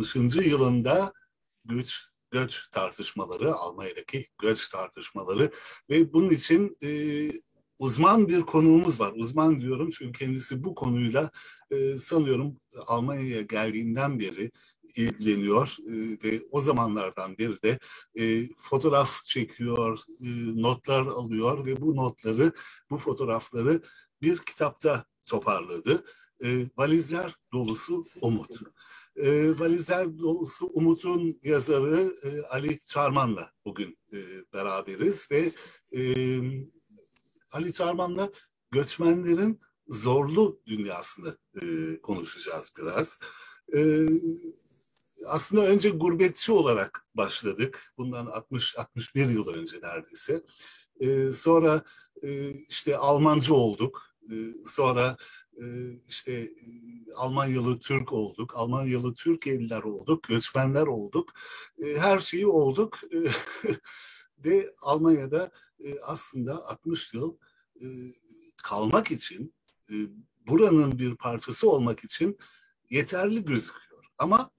60. yılında güç göç tartışmaları, Almanya'daki göç tartışmaları ve bunun için e, uzman bir konuğumuz var. Uzman diyorum çünkü kendisi bu konuyla e, sanıyorum Almanya'ya geldiğinden beri ilgileniyor e, ve o zamanlardan beri de e, fotoğraf çekiyor, e, notlar alıyor ve bu notları, bu fotoğrafları bir kitapta toparladı. E, valizler dolusu umut. E, valizler dolusu Umut'un yazarı e, Ali Çarman'la bugün e, beraberiz ve e, Ali Çarman'la göçmenlerin zorlu dünyasını e, konuşacağız biraz. E, aslında önce gurbetçi olarak başladık. Bundan 60-61 yıl önce neredeyse. E, sonra e, işte Almancı olduk. E, sonra işte e, Almanyalı Türk olduk. Almanyalı Türkiye'liler olduk. Göçmenler olduk. E, her şeyi olduk. E, ve Almanya'da e, aslında 60 yıl e, kalmak için, buranın bir parçası olmak için yeterli gözüküyor. Ama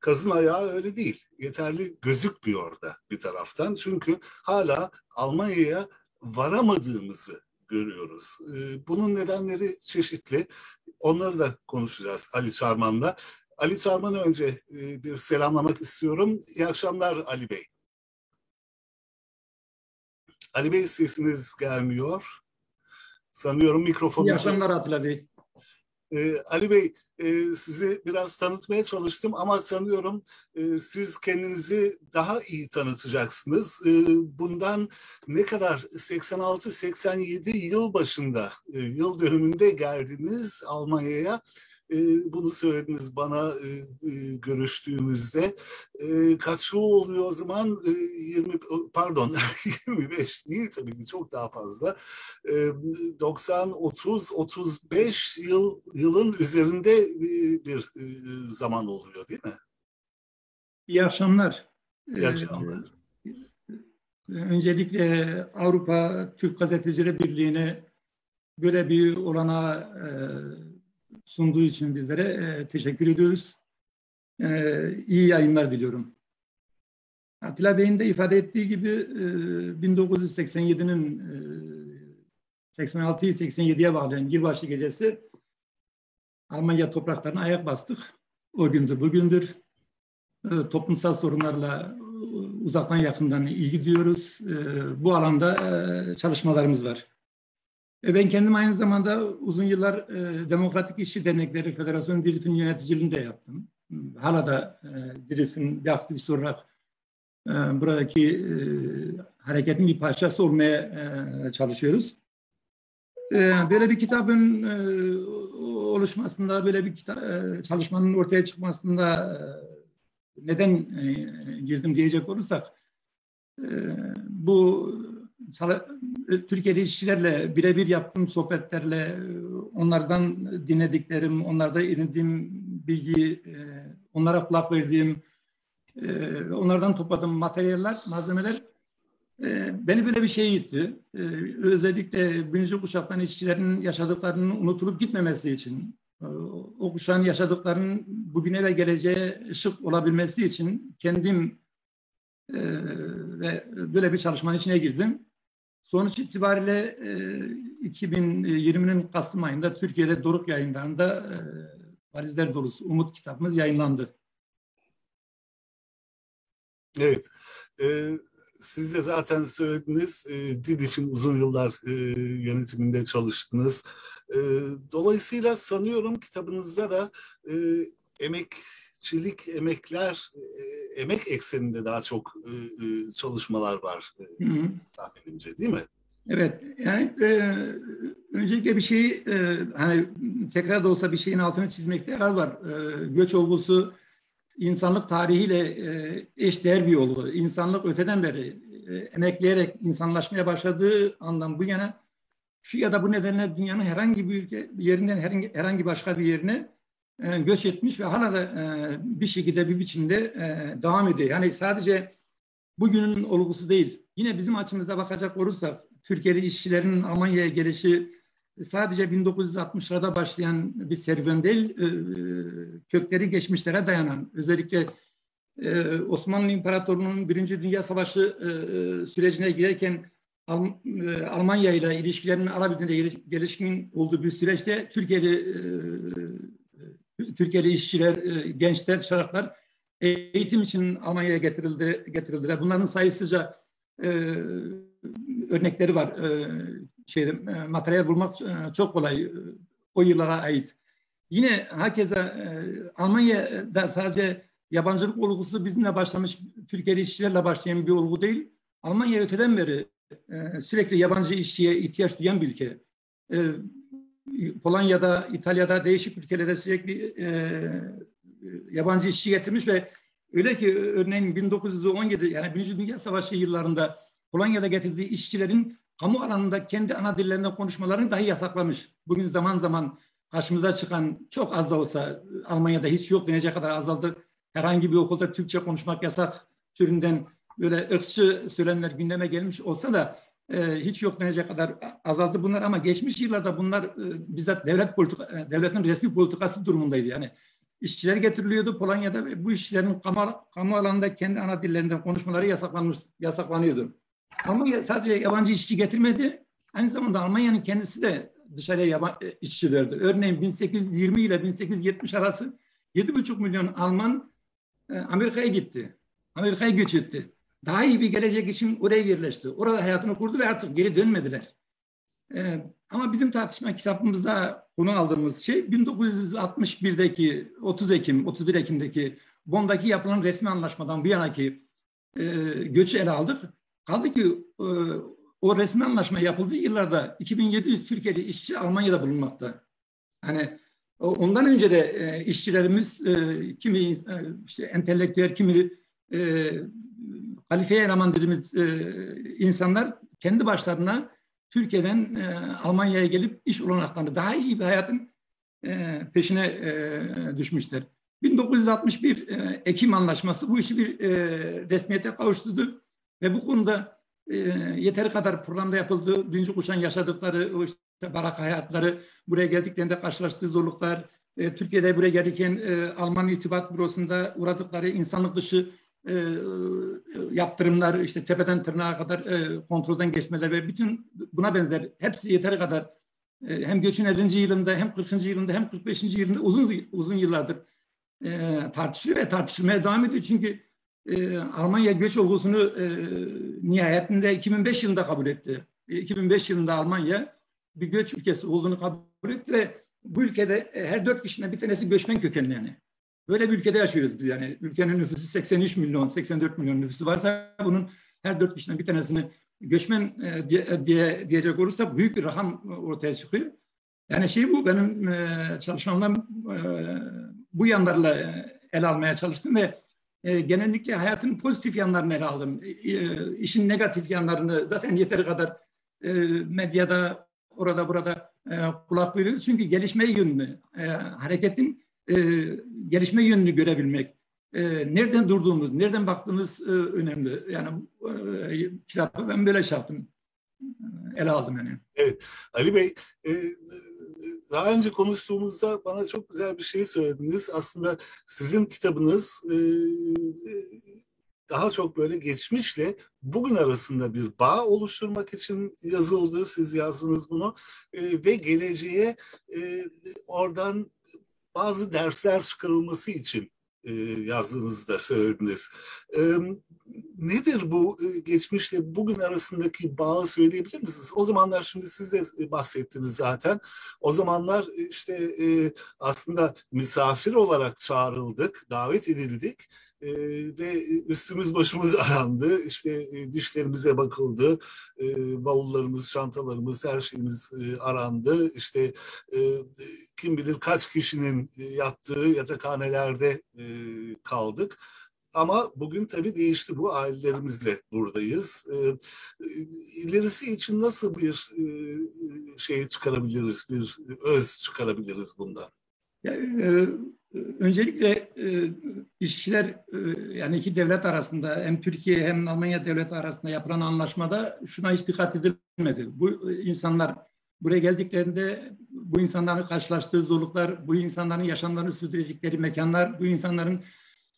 kazın ayağı öyle değil. Yeterli gözükmüyor da bir taraftan. Çünkü hala Almanya'ya varamadığımızı görüyoruz. E, bunun nedenleri çeşitli. Onları da konuşacağız Ali Çarman'la. Ali Çarman'ı önce bir selamlamak istiyorum. İyi akşamlar Ali Bey. Ali Bey sesiniz gelmiyor. Sanıyorum mikrofonu... İyi akşamlar Atilla Bey. Ee, Ali Bey, e, sizi biraz tanıtmaya çalıştım ama sanıyorum e, siz kendinizi daha iyi tanıtacaksınız. E, bundan ne kadar 86-87 yıl başında, e, yıl dönümünde geldiniz Almanya'ya bunu söylediniz bana e, e, görüştüğümüzde. E, kaç yıl oluyor o zaman? E, 20 pardon 25 değil tabii ki çok daha fazla. E, 90 30 35 yıl yılın üzerinde bir, e, zaman oluyor değil mi? İyi akşamlar. İyi akşamlar. Ee, öncelikle Avrupa Türk Gazetecileri Birliği'ne böyle bir olana e, sunduğu için bizlere e, teşekkür ediyoruz. E, iyi yayınlar diliyorum. Atilla Bey'in de ifade ettiği gibi e, 1987'nin e, 86'yı 87'ye bağlayan yılbaşı gecesi Almanya topraklarına ayak bastık. O gündür bugündür. E, toplumsal sorunlarla uzaktan yakından ilgi duyuyoruz. E, bu alanda e, çalışmalarımız var. E, ben kendim aynı zamanda uzun yıllar e, Demokratik İşçi Dernekleri Federasyonu Dilif'in yöneticiliğini de yaptım. Hala da e, Dilif'in bir aktivist olarak e, buradaki hareketin bir parçası olmaya çalışıyoruz. Böyle bir kitabın oluşmasında, böyle bir kita, e, çalışmanın ortaya çıkmasında neden girdim diyecek olursak, bu Türkiye'de işçilerle birebir yaptığım sohbetlerle e, onlardan dinlediklerim, onlarda edindiğim bilgi, e, onlara kulak verdiğim, onlardan topladığım materyaller, malzemeler beni böyle bir şey itti. Özellikle birinci kuşaktan işçilerin yaşadıklarının unutulup gitmemesi için, o kuşağın yaşadıklarının bugüne ve geleceğe ışık olabilmesi için kendim ve böyle bir çalışmanın içine girdim. Sonuç itibariyle e, 2020'nin Kasım ayında Türkiye'de Doruk yayınlarında e, Valizler Dolusu Umut kitabımız yayınlandı. Evet. Ee, siz de zaten söylediniz, e, DİDİF'in uzun yıllar e, yönetiminde çalıştınız. E, dolayısıyla sanıyorum kitabınızda da e, emekçilik, emekler, e, emek ekseninde daha çok e, e, çalışmalar var e, tahminimce değil mi? Evet, yani e, öncelikle bir şeyi e, hani tekrar da olsa bir şeyin altını çizmekte yarar var. E, göç olgusu insanlık tarihiyle e, eş değer bir yolu. İnsanlık öteden beri e, emekleyerek insanlaşmaya başladığı andan bu yana şu ya da bu nedenle dünyanın herhangi bir ülke yerinden herhangi, herhangi başka bir yerine e, göç etmiş ve hala da e, bir şekilde bir biçimde e, devam ediyor. Yani sadece bugünün olgusu değil. Yine bizim açımızda bakacak olursak Türkiye'li işçilerin Almanya'ya gelişi sadece 1960'larda başlayan bir serüven değil, e, kökleri geçmişlere dayanan, özellikle Osmanlı İmparatorluğu'nun Birinci Dünya Savaşı sürecine girerken Almanya ile ilişkilerinin alabildiğinde gelişkin olduğu bir süreçte Türkiye'li Türkiye'li işçiler, gençler, şaraplar eğitim için Almanya'ya getirildi, getirildiler. Bunların sayısızca örnekleri var. E, şeyde, e, materyal bulmak e, çok kolay e, o yıllara ait. Yine herkese e, Almanya'da sadece yabancılık olgusu bizimle başlamış, Türkiye'li işçilerle başlayan bir olgu değil. Almanya öteden beri e, sürekli yabancı işçiye ihtiyaç duyan bir ülke. E, Polonya'da, İtalya'da, değişik ülkelerde sürekli e, yabancı işçi getirmiş ve öyle ki örneğin 1917 yani Birinci Dünya Savaşı yıllarında Polonya'da getirdiği işçilerin kamu alanında kendi ana dillerinde konuşmalarını dahi yasaklamış. Bugün zaman zaman karşımıza çıkan çok az da olsa Almanya'da hiç yok denecek kadar azaldı. Herhangi bir okulda Türkçe konuşmak yasak türünden böyle ırkçı söylemler gündeme gelmiş olsa da e, hiç yok denecek kadar azaldı bunlar ama geçmiş yıllarda bunlar e, bizzat devlet politika, e, devletin resmi politikası durumundaydı. Yani işçiler getiriliyordu Polonya'da ve bu işçilerin kamu, kamu alanında kendi ana dillerinden konuşmaları yasaklanmış, yasaklanıyordu. Almanya sadece yabancı işçi getirmedi. Aynı zamanda Almanya'nın kendisi de dışarıya yabancı e, işçi verdi. Örneğin 1820 ile 1870 arası 7,5 milyon Alman e, Amerika'ya gitti. Amerika'ya göç etti. Daha iyi bir gelecek için oraya yerleşti. Orada hayatını kurdu ve artık geri dönmediler. Ee, ama bizim tartışma kitabımızda konu aldığımız şey 1961'deki 30 Ekim, 31 Ekim'deki Bond'daki yapılan resmi anlaşmadan bu yanaki e, göçü ele aldık. Kaldı ki e, o resmi anlaşma yapıldığı yıllarda 2700 Türkiye'li işçi Almanya'da bulunmakta. Hani ondan önce de e, işçilerimiz e, kimi e, işte entelektüel kimi e, kalifeye eleman dediğimiz e, insanlar kendi başlarına Türkiye'den e, Almanya'ya gelip iş olanaklarını daha iyi bir hayatın e, peşine e, düşmüşler. 1961 e, Ekim Anlaşması bu işi bir e, resmiyete kavuşturdu. Ve bu konuda e, yeteri kadar programda yapıldı. Birinci kuşan yaşadıkları o işte barak hayatları, buraya geldiklerinde karşılaştığı zorluklar, e, Türkiye'de buraya gelirken e, Alman İrtibat Bürosu'nda uğradıkları insanlık dışı e, yaptırımlar, işte tepeden tırnağa kadar e, kontrolden geçmeler ve bütün buna benzer hepsi yeteri kadar e, hem göçün 50. yılında hem 40. yılında hem 45. yılında uzun uzun yıllardır e, tartışılıyor ve tartışılmaya devam ediyor. Çünkü e, Almanya göç olgusunu e, nihayetinde 2005 yılında kabul etti. E, 2005 yılında Almanya bir göç ülkesi olduğunu kabul etti ve bu ülkede e, her dört kişiden bir tanesi göçmen kökenli yani. Böyle bir ülkede yaşıyoruz biz yani. Ülkenin nüfusu 83 milyon, 84 milyon nüfusu varsa bunun her dört kişiden bir tanesini göçmen e, diye, e, diye diyecek olursa büyük bir rakam ortaya çıkıyor. Yani şey bu benim e, çalışmamdan e, bu yanlarla e, ele almaya çalıştım ve genellikle hayatın pozitif yanlarını ele aldım. E, işin negatif yanlarını zaten yeteri kadar e, medyada orada burada e, kulak veriyoruz. Çünkü gelişme yönünü, e, hareketin e, gelişme yönünü görebilmek, e, nereden durduğumuz, nereden baktığımız e, önemli. Yani e, kitabı ben böyle şey yaptım, ele aldım yani. Evet, Ali Bey, e, daha önce konuştuğumuzda bana çok güzel bir şey söylediniz. Aslında sizin kitabınız e, daha çok böyle geçmişle bugün arasında bir bağ oluşturmak için yazıldı. Siz yazdınız bunu e, ve geleceğe e, oradan bazı dersler çıkarılması için e, yazdığınızda söylediniz. E, nedir bu e, geçmişle bugün arasındaki bağı söyleyebilir misiniz? O zamanlar şimdi siz de bahsettiniz zaten. O zamanlar e, işte e, aslında misafir olarak çağrıldık, davet edildik e, ve üstümüz başımız arandı. İşte e, dişlerimize bakıldı, e, bavullarımız, çantalarımız, her şeyimiz e, arandı. İşte e, kim bilir kaç kişinin yattığı yatakhanelerde e, kaldık. Ama bugün tabii değişti bu. Ailelerimizle buradayız. E, ilerisi için nasıl bir e, şey çıkarabiliriz, bir öz çıkarabiliriz bundan? Ya, e, öncelikle e, işçiler e, yani iki devlet arasında hem Türkiye hem Almanya devleti arasında yapılan anlaşmada şuna hiç dikkat edilmedi. Bu insanlar buraya geldiklerinde bu insanların karşılaştığı zorluklar, bu insanların yaşamlarını sürdürecekleri mekanlar, bu insanların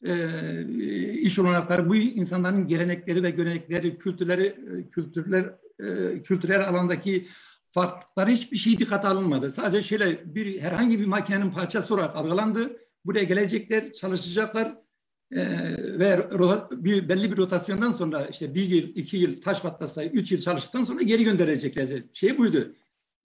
e, iş olanakları, bu insanların gelenekleri ve görenekleri, kültürleri, kültürler, e, kültürel alandaki farklılıklar hiçbir şey dikkate alınmadı. Sadece şöyle bir herhangi bir makinenin parçası olarak algılandı. Buraya gelecekler, çalışacaklar e, ve bir, belli bir rotasyondan sonra işte bir yıl, iki yıl taş patlasa, üç yıl çalıştıktan sonra geri göndereceklerdi. Şey buydu.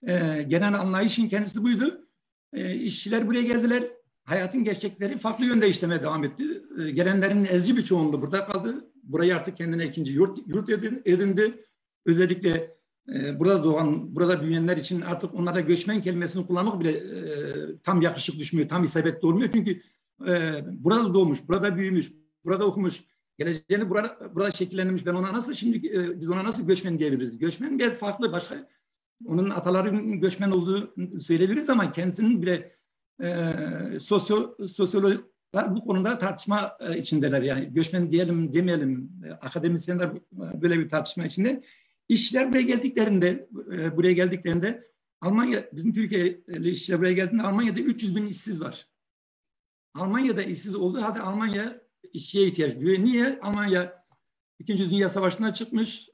E, genel anlayışın kendisi buydu. E, işçiler buraya geldiler. Hayatın gerçekleri farklı yönde işlemeye devam etti. E, gelenlerin ezci bir çoğunluğu burada kaldı. Burayı artık kendine ikinci yurt, yurt edindi. Özellikle burada doğan, burada büyüyenler için artık onlara göçmen kelimesini kullanmak bile e, tam yakışık düşmüyor, tam isabetli olmuyor. Çünkü e, burada doğmuş, burada büyümüş, burada okumuş, geleceğini burada, burada şekillenmiş. Ben ona nasıl şimdi e, biz ona nasıl göçmen diyebiliriz? Göçmen biraz farklı, başka onun ataların göçmen olduğu söyleyebiliriz ama kendisinin bile e, sosyo, sosyologlar bu konuda tartışma e, içindeler. Yani göçmen diyelim demeyelim, e, akademisyenler böyle bir tartışma içinde. İşçiler buraya geldiklerinde, e, buraya geldiklerinde Almanya, bizim Türkiye'li işçiler buraya geldiğinde Almanya'da 300 bin işsiz var. Almanya'da işsiz olduğu halde Almanya işçiye ihtiyaç duyuyor. Niye? Almanya İkinci Dünya Savaşı'na çıkmış,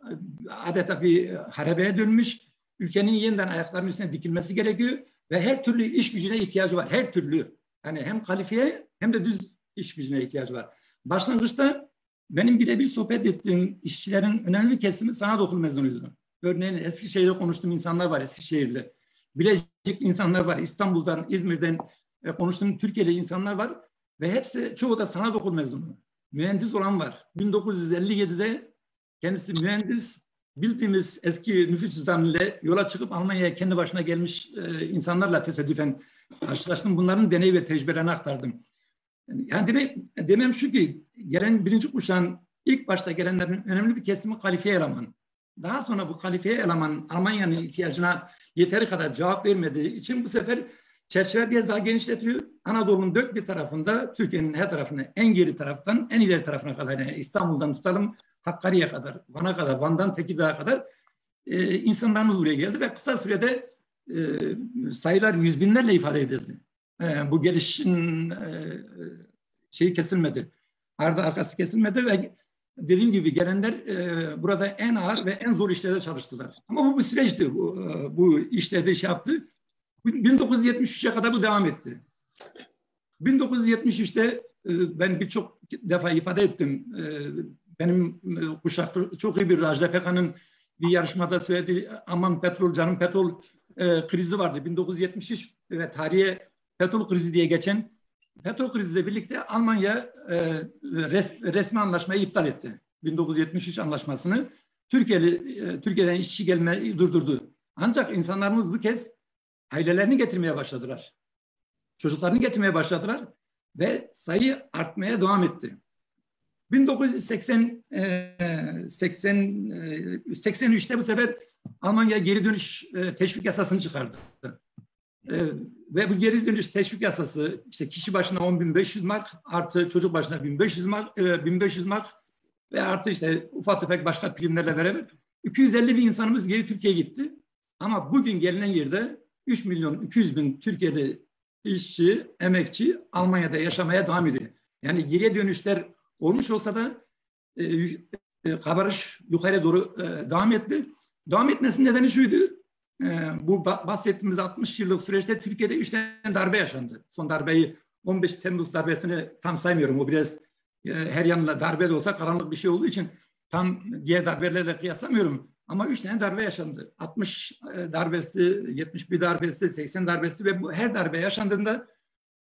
adeta bir harebeye dönmüş. Ülkenin yeniden ayaklarının üstüne dikilmesi gerekiyor ve her türlü iş gücüne ihtiyacı var. Her türlü. Yani hem kalifiye hem de düz iş gücüne ihtiyacı var. Başlangıçta benim birebir sohbet ettiğim işçilerin önemli kesimi sanat okul mezunuydu. Örneğin Eskişehir'de konuştuğum insanlar var Eskişehir'de. Bilecik insanlar var İstanbul'dan, İzmir'den e, konuştuğum Türkiye'de insanlar var. Ve hepsi çoğu da sanat okul mezunu. Mühendis olan var. 1957'de kendisi mühendis bildiğimiz eski nüfus cüzdanıyla yola çıkıp Almanya'ya kendi başına gelmiş e, insanlarla tesadüfen karşılaştım. Bunların deney ve tecrübelerini aktardım. Yani demek, demem şu ki gelen birinci kuşağın ilk başta gelenlerin önemli bir kesimi kalifiye eleman. Daha sonra bu kalifiye eleman Almanya'nın ihtiyacına yeteri kadar cevap vermediği için bu sefer çerçeve biraz daha genişletiliyor. Anadolu'nun dört bir tarafında, Türkiye'nin her tarafına, en geri taraftan en ileri tarafına kadar, yani İstanbul'dan tutalım Hakkari'ye kadar, Van'a kadar, Van'dan Tekirdağ'a kadar e, insanlarımız buraya geldi ve kısa sürede e, sayılar yüz binlerle ifade edildi. E, bu gelişin e, şeyi kesilmedi. Arda arkası kesilmedi ve dediğim gibi gelenler e, burada en ağır ve en zor işlerde çalıştılar. Ama bu bir süreçti. Bu, e, bu işlerde şey yaptı. 1973'e kadar bu devam etti. 1973'te e, ben birçok defa ifade ettim. E, benim e, kuşakta çok iyi bir Rajda Pekan'ın bir yarışmada söylediği aman petrol canım petrol krizi vardı. 1973 ve tarihe petrol krizi diye geçen petrol kriziyle birlikte Almanya resmi anlaşmayı iptal etti. 1973 anlaşmasını Türkiye'li Türkiye'den işçi gelmeyi durdurdu. Ancak insanlarımız bu kez ailelerini getirmeye başladılar. Çocuklarını getirmeye başladılar ve sayı artmaya devam etti. 1980 80 83'te bu sefer Almanya geri dönüş e, teşvik yasasını çıkardı. E, ve bu geri dönüş teşvik yasası işte kişi başına 10.500 mark artı çocuk başına 1500 mark 1500 e, mark ve artı işte ufak tefek başka primlerle beraber 250 bin insanımız geri Türkiye'ye gitti. Ama bugün gelinen yerde 3 milyon 200 bin Türkiye'de işçi, emekçi Almanya'da yaşamaya devam ediyor. Yani geriye dönüşler olmuş olsa da e, e, kabarış yukarı doğru e, devam etti. Devam etmesinin nedeni şuydu. E, bu bahsettiğimiz 60 yıllık süreçte Türkiye'de 3 tane darbe yaşandı. Son darbeyi 15 Temmuz darbesini tam saymıyorum. O biraz e, her yanla darbe de olsa karanlık bir şey olduğu için tam diğer darbelerle kıyaslamıyorum. Ama üç tane darbe yaşandı. 60 e, darbesi, 71 darbesi, 80 darbesi ve bu her darbe yaşandığında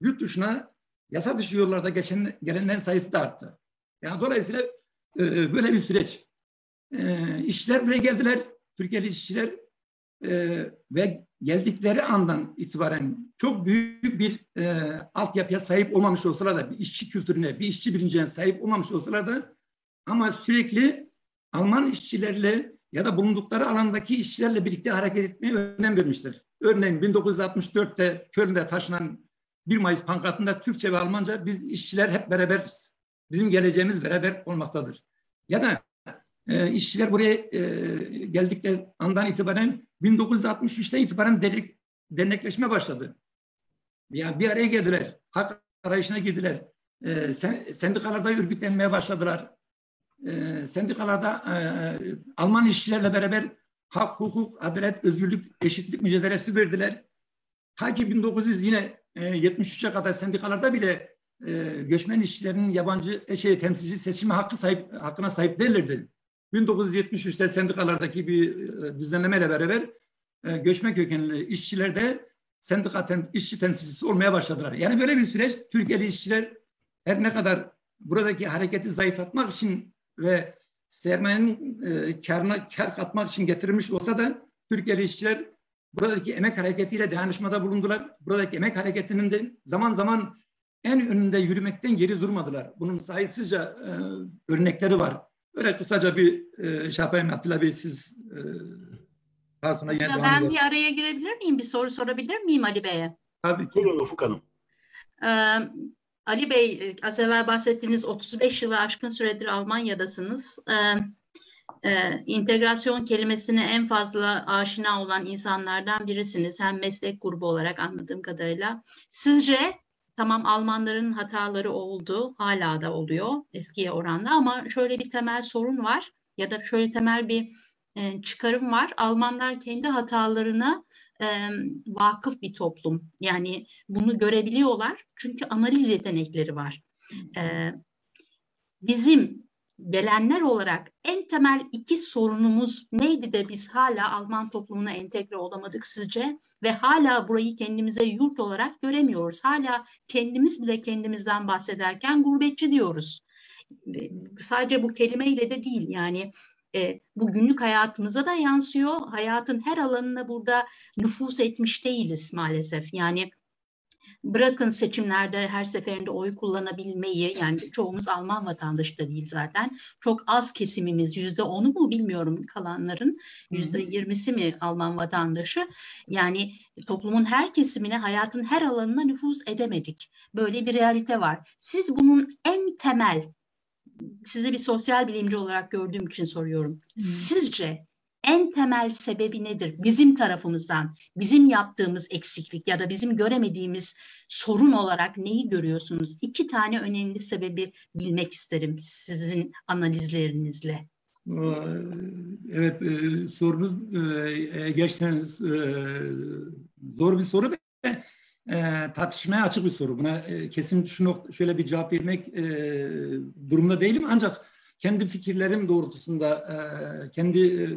yurt dışına yasa dışı yollarda geçen, gelenlerin sayısı da arttı. Yani dolayısıyla e, böyle bir süreç. E, işçiler buraya geldiler, Türkiye'li işçiler e, ve geldikleri andan itibaren çok büyük bir e, altyapıya sahip olmamış olsalar da, bir işçi kültürüne, bir işçi bilincine sahip olmamış olsalar da ama sürekli Alman işçilerle ya da bulundukları alandaki işçilerle birlikte hareket etmeye önem vermişler. Örneğin 1964'te Köln'de taşınan 1 Mayıs pankartında Türkçe ve Almanca biz işçiler hep beraberiz. Bizim geleceğimiz beraber olmaktadır. Ya da E, işçiler buraya e, geldikleri andan itibaren 1963'te itibaren dernek, dernekleşme başladı. Yani bir araya geldiler. Hak arayışına girdiler. E, sen, sendikalarda örgütlenmeye başladılar. E, sendikalarda e, Alman işçilerle beraber hak, hukuk, adalet, özgürlük, eşitlik mücadelesi verdiler. Ta ki 1900 yine e, 73'e kadar sendikalarda bile e, göçmen işçilerinin yabancı e, şey temsilci seçimi hakkı sahip hakkına sahip değillerdi. 1973'te sendikalardaki bir e, düzenlemeyle beraber e, göçmen kökenli işçiler de sendika tem, işçi temsilcisi olmaya başladılar. Yani böyle bir süreç Türkiye'de işçiler her ne kadar buradaki hareketi zayıflatmak için ve sermayenin e, karına kar katmak için getirilmiş olsa da Türkiye'de işçiler buradaki emek hareketiyle dayanışmada bulundular. Buradaki emek hareketinin de zaman zaman en önünde yürümekten geri durmadılar. Bunun sayısızca e, örnekleri var. Böyle kısaca bir e, şey yapayım Atilla Bey siz e, yine devam Ben bir araya girebilir miyim? Bir soru sorabilir miyim Ali Bey'e? Tabii ki. Buyurun Ufuk Hanım. Ee, Ali Bey, e, az evvel bahsettiğiniz 35 yılı aşkın süredir Almanya'dasınız. Ee, e, integrasyon kelimesine en fazla aşina olan insanlardan birisiniz. Hem meslek grubu olarak anladığım kadarıyla. Sizce tamam Almanların hataları oldu, hala da oluyor eskiye oranla ama şöyle bir temel sorun var ya da şöyle temel bir e, çıkarım var. Almanlar kendi hatalarına e, vakıf bir toplum. Yani bunu görebiliyorlar çünkü analiz yetenekleri var. E, bizim gelenler olarak en temel iki sorunumuz neydi de biz hala Alman toplumuna entegre olamadık sizce? Ve hala burayı kendimize yurt olarak göremiyoruz. Hala kendimiz bile kendimizden bahsederken gurbetçi diyoruz. Sadece bu kelimeyle de değil yani e, bu günlük hayatımıza da yansıyor. Hayatın her alanına burada nüfus etmiş değiliz maalesef. Yani bırakın seçimlerde her seferinde oy kullanabilmeyi yani çoğumuz Alman vatandaşı da değil zaten. Çok az kesimimiz yüzde onu mu bilmiyorum kalanların yüzde yirmisi mi Alman vatandaşı? Yani toplumun her kesimine hayatın her alanına nüfus edemedik. Böyle bir realite var. Siz bunun en temel sizi bir sosyal bilimci olarak gördüğüm için soruyorum. Sizce en temel sebebi nedir? Bizim tarafımızdan, bizim yaptığımız eksiklik ya da bizim göremediğimiz sorun olarak neyi görüyorsunuz? İki tane önemli sebebi bilmek isterim sizin analizlerinizle. Evet, e, sorunuz e, gerçekten e, zor bir soru ve tartışmaya açık bir soru. Buna kesin şu nokta, şöyle bir cevap vermek durumda değilim. Ancak kendi fikirlerim doğrultusunda, e, kendi e,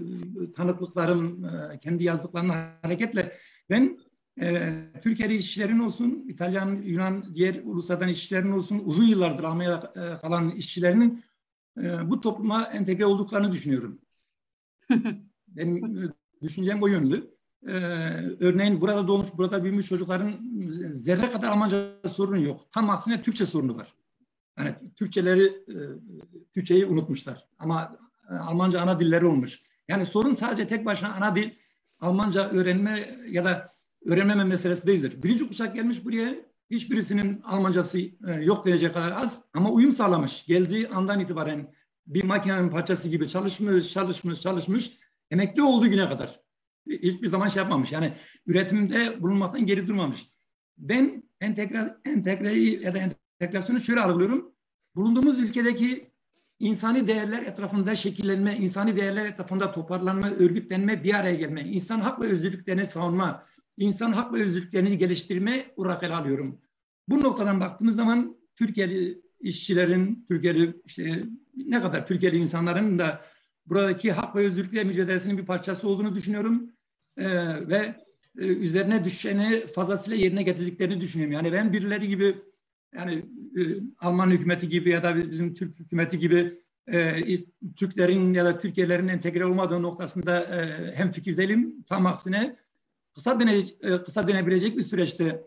tanıklıklarım, e, kendi yazdıklarımla hareketle ben e, Türkiye'de işçilerin olsun, İtalyan, Yunan, diğer uluslardan işçilerin olsun, uzun yıllardır Almanya'da e, kalan işçilerinin e, bu topluma entegre olduklarını düşünüyorum. Benim e, düşüncem o yönlü e, örneğin burada doğmuş, burada büyümüş çocukların zerre kadar Almanca sorunu yok. Tam aksine Türkçe sorunu var. Yani Türkçeleri, e, Türkçeyi unutmuşlar. Ama e, Almanca ana dilleri olmuş. Yani sorun sadece tek başına ana dil, Almanca öğrenme ya da öğrenmeme meselesi değildir. Birinci kuşak gelmiş buraya, hiçbirisinin Almancası e, yok denecek kadar az ama uyum sağlamış. Geldiği andan itibaren bir makinenin parçası gibi çalışmış, çalışmış, çalışmış, emekli olduğu güne kadar hiçbir zaman şey yapmamış. Yani üretimde bulunmaktan geri durmamış. Ben entegre, entegreyi ya da entegrasyonu şöyle algılıyorum. Bulunduğumuz ülkedeki insani değerler etrafında şekillenme, insani değerler etrafında toparlanma, örgütlenme, bir araya gelme, insan hak ve özgürlüklerini savunma, insan hak ve özgürlüklerini geliştirme ele alıyorum. Bu noktadan baktığımız zaman Türkiye'li işçilerin, Türkiye'li işte ne kadar Türkiye'li insanların da buradaki hak ve özgürlükler mücadelesinin bir parçası olduğunu düşünüyorum e, ve e, üzerine düşeni fazlasıyla yerine getirdiklerini düşünüyorum. Yani ben birileri gibi yani e, Alman hükümeti gibi ya da bizim Türk hükümeti gibi e, Türklerin ya da Türkiye'lerin entegre olmadığı noktasında e, hem fikir değilim. Tam aksine kısa, dene, e, kısa denebilecek bir süreçte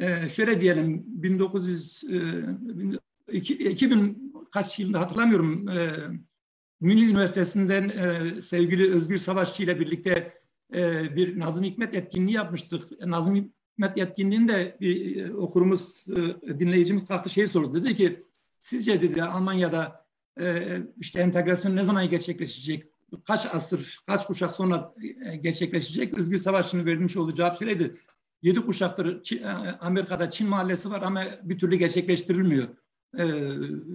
e, şöyle diyelim 1900 e, 2000 kaç yılında hatırlamıyorum e, Münih Üniversitesi'nden e, sevgili Özgür Savaşçı ile birlikte e, bir Nazım Hikmet etkinliği yapmıştık. Nazım Hikmet etkinliğinde bir e, okurumuz, e, dinleyicimiz kalktı şey sordu. Dedi ki sizce dedi Almanya'da e, işte entegrasyon ne zaman gerçekleşecek, kaç asır, kaç kuşak sonra gerçekleşecek? Özgür Savaşı'nın verilmiş olduğu cevap şöyleydi. Yedi kuşaktır Amerika'da Çin mahallesi var ama bir türlü gerçekleştirilmiyor.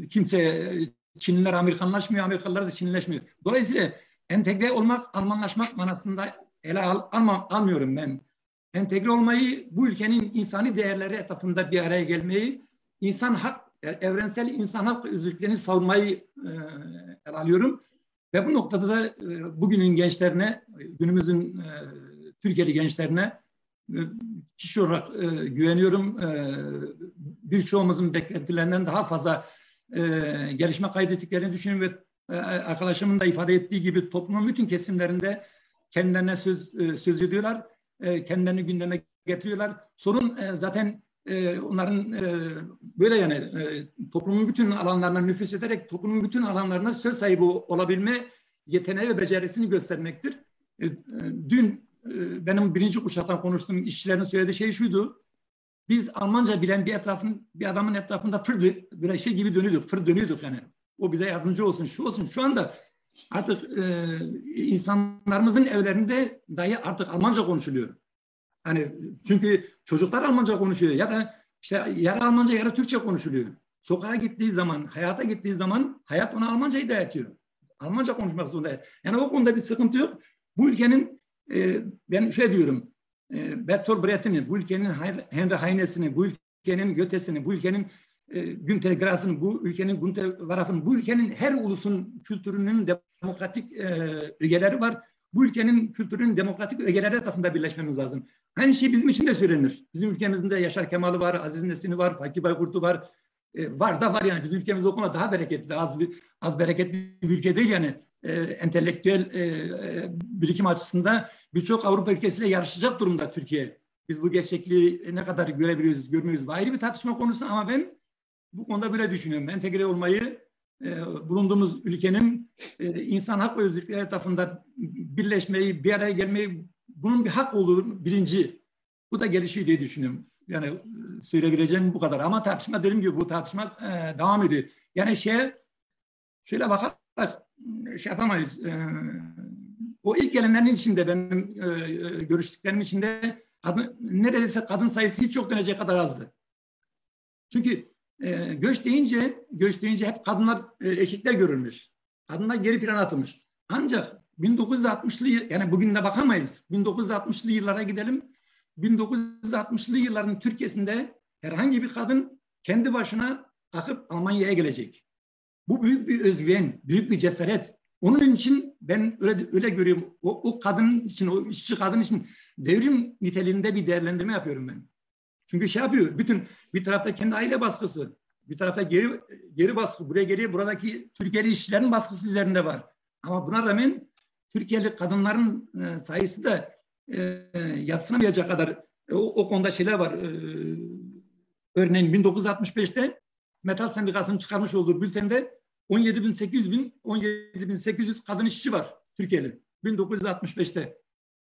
kimse Çinliler Amerikanlaşmıyor, Amerikalılar da Çinlileşmiyor. Dolayısıyla entegre olmak, Almanlaşmak manasında ele al, almam, almıyorum ben. Entegre olmayı, bu ülkenin insani değerleri etrafında bir araya gelmeyi, insan hak, evrensel insan hak özgürlüklerini savunmayı e, alıyorum. Ve bu noktada da e, bugünün gençlerine, günümüzün e, Türkiye'li gençlerine e, kişi olarak e, güveniyorum. E, birçoğumuzun beklentilerinden daha fazla e, gelişme kaydettiklerini düşünüyorum ve e, arkadaşımın da ifade ettiği gibi toplumun bütün kesimlerinde kendilerine söz e, söz ediyorlar, e, kendilerini gündeme getiriyorlar. Sorun e, zaten e, onların e, böyle yani e, toplumun bütün alanlarına nüfus ederek toplumun bütün alanlarına söz sahibi olabilme yeteneği ve becerisini göstermektir. E, e, dün e, benim birinci kuşaktan konuştuğum işçilerin söylediği şey şuydu. Biz Almanca bilen bir etrafın bir adamın etrafında fır böyle şey gibi dönüyorduk, fır dönüyorduk yani. O bize yardımcı olsun, şu olsun. Şu anda artık e, insanlarımızın evlerinde dahi artık Almanca konuşuluyor. Hani çünkü çocuklar Almanca konuşuyor ya da işte yarı Almanca yarı Türkçe konuşuluyor. Sokağa gittiği zaman, hayata gittiği zaman hayat ona Almancayı dayatıyor. Almanca konuşmak zorunda. Yani o konuda bir sıkıntı yok. Bu ülkenin e, ben şey diyorum e, Bertolt Brecht'ini, bu ülkenin Henry Heine'sini, bu ülkenin Goethe'sini, bu ülkenin e, Günter Grass'ın, bu ülkenin Günter Waraf'ın, bu ülkenin her ulusun kültürünün demokratik e, ögeleri var. Bu ülkenin kültürünün demokratik ögeleri etrafında birleşmemiz lazım. Aynı şey bizim için de söylenir. Bizim ülkemizde Yaşar Kemal'i var, Aziz Nesin'i var, Fakir Baykurt'u var. E, var da var yani. Bizim ülkemiz o konuda daha bereketli, az, bir, az bereketli bir ülke değil yani. E, entelektüel e, e, birikim açısından birçok Avrupa ülkesiyle yarışacak durumda Türkiye. Biz bu gerçekliği ne kadar görebiliyoruz, görmüyoruz. Bu ayrı bir tartışma konusu ama ben bu konuda böyle düşünüyorum. Entegre olmayı e, bulunduğumuz ülkenin e, insan hak ve özgürlükleri etrafında birleşmeyi, bir araya gelmeyi bunun bir hak olduğu bilinci. Bu da gelişiyor diye düşünüyorum. Yani e, söyleyebileceğim bu kadar. Ama tartışma dediğim gibi bu tartışma e, devam ediyor. Yani şey şöyle bakarak şey yapamayız. E, o ilk gelenlerin içinde benim e, e, görüştüklerim içinde kadın, neredeyse kadın sayısı hiç yok denecek kadar azdı. Çünkü e, göç deyince göç deyince hep kadınlar e, erkekler görülmüş. Kadınlar geri plan atılmış. Ancak 1960'lı yani bugün de bakamayız. 1960'lı yıllara gidelim. 1960'lı yılların Türkiye'sinde herhangi bir kadın kendi başına kalkıp Almanya'ya gelecek. Bu büyük bir özgüven, büyük bir cesaret. Onun için ben öyle öyle görüyorum. O, o kadın için, o işçi kadın için devrim niteliğinde bir değerlendirme yapıyorum ben. Çünkü şey yapıyor, bütün bir tarafta kendi aile baskısı, bir tarafta geri geri baskı, buraya geri buradaki Türkiye'li işçilerin baskısı üzerinde var. Ama buna rağmen Türkiye'li kadınların e, sayısı da e, yatsınamayacak kadar e, o, o konuda şeyler var. E, örneğin 1965'te Metal Sendikası'nın çıkarmış olduğu bültende 17.800 bin 17.800 kadın işçi var Türkiye'li 1965'te.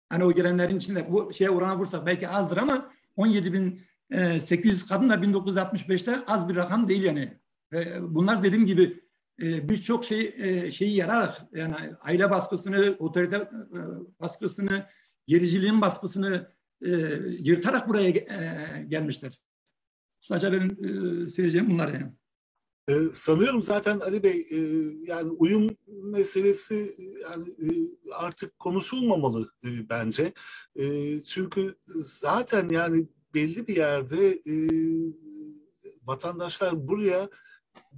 Hani o gelenlerin içinde bu şeye orana vursak belki azdır ama 17.800 kadın da 1965'te az bir rakam değil yani. Bunlar dediğim gibi e, birçok şey e, şeyi yararak yani aile baskısını, otorite e, baskısını, gericiliğin baskısını yırtarak buraya gelmişler. Sadece benim söyleyeceğim bunlar yani. Ee, sanıyorum zaten Ali Bey e, yani uyum meselesi yani e, artık konuşulmamalı e, bence. E, çünkü zaten yani belli bir yerde e, vatandaşlar buraya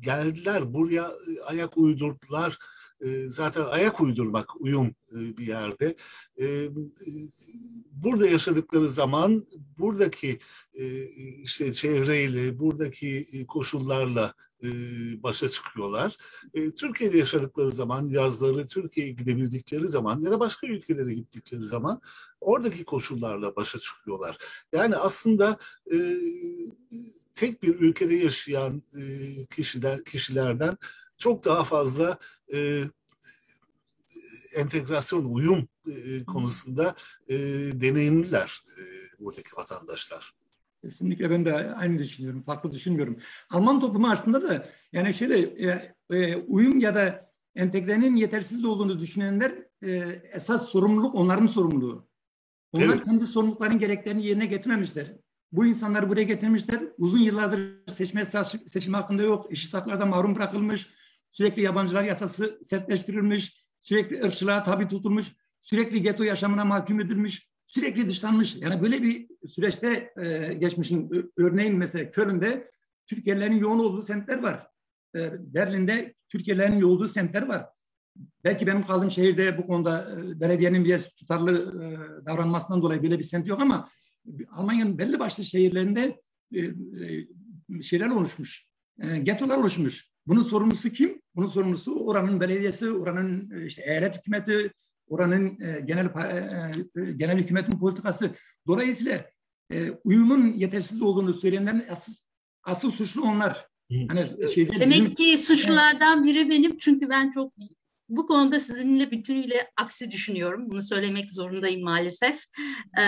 geldiler, buraya e, ayak uydurdular. E, zaten ayak uydurmak uyum e, bir yerde. Burada yaşadıkları zaman buradaki işte çevreyle, buradaki koşullarla başa çıkıyorlar. Türkiye'de yaşadıkları zaman, yazları Türkiye'ye gidebildikleri zaman ya da başka ülkelere gittikleri zaman oradaki koşullarla başa çıkıyorlar. Yani aslında tek bir ülkede yaşayan kişiler, kişilerden çok daha fazla entegrasyon, uyum konusunda deneyimliler buradaki vatandaşlar. Kesinlikle ben de aynı düşünüyorum. Farklı düşünmüyorum. Alman toplumu aslında da yani şöyle e, e, uyum ya da entegrenin yetersiz olduğunu düşünenler e, esas sorumluluk onların sorumluluğu. Onlar evet. kendi sorumluluklarının gereklerini yerine getirmemişler. Bu insanları buraya getirmişler. Uzun yıllardır seçme seçim hakkında yok. Eşit haklarda mahrum bırakılmış. Sürekli yabancılar yasası sertleştirilmiş. Sürekli ırkçılığa tabi tutulmuş. Sürekli geto yaşamına mahkum edilmiş. Sürekli dışlanmış. Yani böyle bir süreçte e, geçmişin örneğin mesela Köln'de Türkiye'lerin yoğun olduğu semtler var. E, Berlin'de Türkiye'lerin yoğun olduğu semtler var. Belki benim kaldığım şehirde bu konuda e, belediyenin biraz tutarlı e, davranmasından dolayı böyle bir semt yok ama Almanya'nın belli başlı şehirlerinde e, e, şeyler oluşmuş. E, getolar oluşmuş. Bunun sorumlusu kim? Bunun sorumlusu oranın belediyesi, oranın e, işte eyalet hükümeti, oranın e, genel e, e, genel hükümetin politikası. Dolayısıyla e, uyumun yetersiz olduğunu söyleyenlerin asıl, asıl suçlu onlar. Hani şeyde, Demek bizim, ki suçlulardan biri benim çünkü ben çok bu konuda sizinle bütünüyle aksi düşünüyorum. Bunu söylemek zorundayım maalesef. Ee,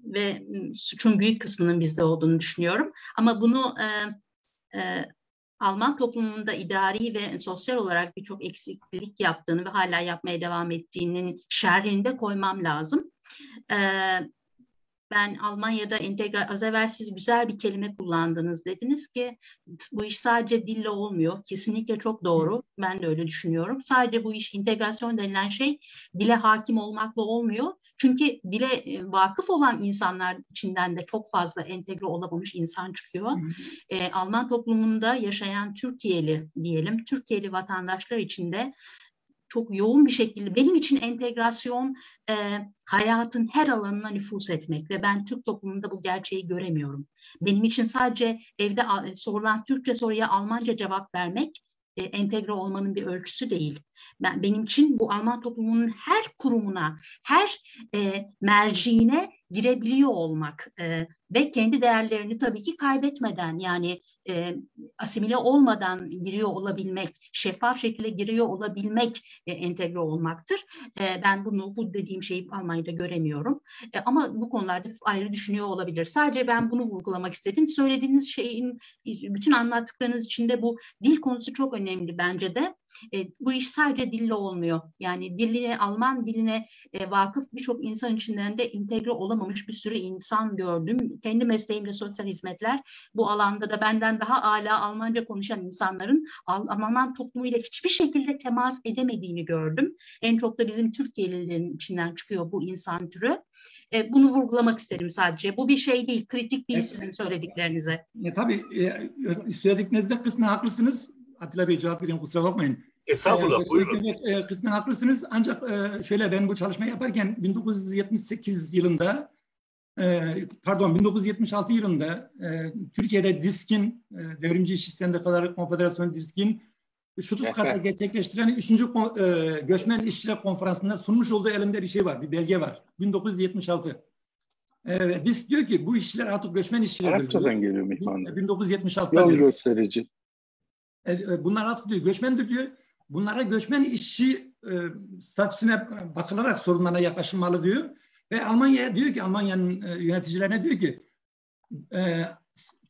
ve suçun büyük kısmının bizde olduğunu düşünüyorum. Ama bunu e, e, Alman toplumunda idari ve sosyal olarak birçok eksiklik yaptığını ve hala yapmaya devam ettiğinin şerhinde koymam lazım. Ee, ben Almanya'da entegre, az evvel siz güzel bir kelime kullandınız. Dediniz ki bu iş sadece dille olmuyor. Kesinlikle çok doğru. Ben de öyle düşünüyorum. Sadece bu iş integrasyon denilen şey dile hakim olmakla olmuyor. Çünkü dile e, vakıf olan insanlar içinden de çok fazla entegre olamamış insan çıkıyor. Ee, Alman toplumunda yaşayan Türkiye'li diyelim, Türkiye'li vatandaşlar içinde çok yoğun bir şekilde benim için entegrasyon e, hayatın her alanına nüfus etmek ve ben Türk toplumunda bu gerçeği göremiyorum. Benim için sadece evde sorulan Türkçe soruya Almanca cevap vermek e, entegre olmanın bir ölçüsü değil. Ben benim için bu Alman toplumunun her kurumuna, her e, merciğine girebiliyor olmak e, ve kendi değerlerini tabii ki kaybetmeden yani e, asimile olmadan giriyor olabilmek, şeffaf şekilde giriyor olabilmek e, entegre olmaktır. E, ben bunu bu dediğim şeyi Almanya'da göremiyorum. E, ama bu konularda ayrı düşünüyor olabilir. Sadece ben bunu vurgulamak istedim. Söylediğiniz şeyin bütün anlattıklarınız içinde bu dil konusu çok önemli bence de. E, bu iş sadece dille olmuyor. Yani diline, Alman diline e, vakıf birçok insan içinden de entegre olamamış bir sürü insan gördüm. Kendi mesleğimde sosyal hizmetler bu alanda da benden daha âlâ Almanca konuşan insanların Alman toplumuyla hiçbir şekilde temas edemediğini gördüm. En çok da bizim Türkiye'lilerin içinden çıkıyor bu insan türü. E, bunu vurgulamak istedim sadece. Bu bir şey değil, kritik değil sizin söylediklerinize. E, tabii e, söylediklerinizde kısmen haklısınız. Atilla Bey cevap vereyim kusura bakmayın. Estağfurullah ee, buyurun. Evet, kısmen haklısınız ancak e, şöyle ben bu çalışmayı yaparken 1978 yılında e, pardon 1976 yılında e, Türkiye'de DİSK'in e, Devrimci İşçi Sendikaları Konfederasyonu DİSK'in Stuttgart'ta gerçekleştiren 3. E, Göçmen İşçiler Konferansı'nda sunmuş olduğu elimde bir şey var, bir belge var. 1976. E, DİSK diyor ki bu işçiler artık göçmen işçilerdir. Arapçadan geliyor Mihman. 1976'da Yol gösterici. E, e, bunlar artık diyor göçmendir diyor. Bunlara göçmen işçi e, statüsüne bakılarak sorunlarına yaklaşılmalı diyor. Ve Almanya diyor ki Almanya'nın yöneticilerine diyor ki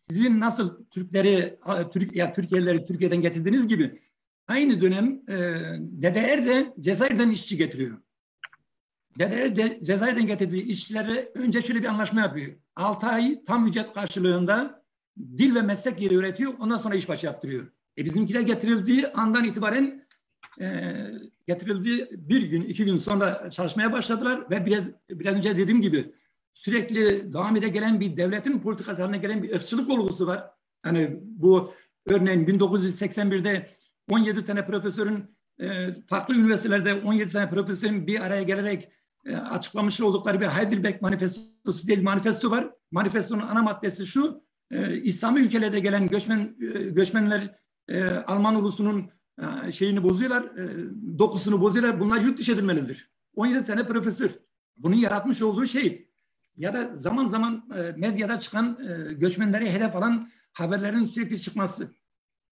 sizin nasıl Türkleri Türk ya Türkiyeleri Türkiye'den getirdiğiniz gibi aynı dönem DDR de Cezayir'den işçi getiriyor. DDR de, Cezayir'den getirdiği işçilere önce şöyle bir anlaşma yapıyor. 6 ay tam ücret karşılığında dil ve meslek yeri öğretiyor. Ondan sonra işbaşı yaptırıyor. E bizimkiler getirildiği andan itibaren e, getirildiği bir gün, iki gün sonra çalışmaya başladılar ve biraz, biraz önce dediğim gibi sürekli devam ede gelen bir devletin politikası haline gelen bir ırkçılık olgusu var. Yani bu örneğin 1981'de 17 tane profesörün e, farklı üniversitelerde 17 tane profesörün bir araya gelerek e, açıklamış oldukları bir Heidelberg manifestosu değil manifesto var. Manifestonun ana maddesi şu, e, İslami ülkelerde gelen göçmen e, göçmenler e, Alman ulusunun e, şeyini bozuyorlar, e, dokusunu bozuyorlar. Bunlar yurt dışı edilmelidir. 17 tane profesör. Bunun yaratmış olduğu şey ya da zaman zaman e, medyada çıkan e, göçmenleri hedef alan haberlerin sürekli çıkması.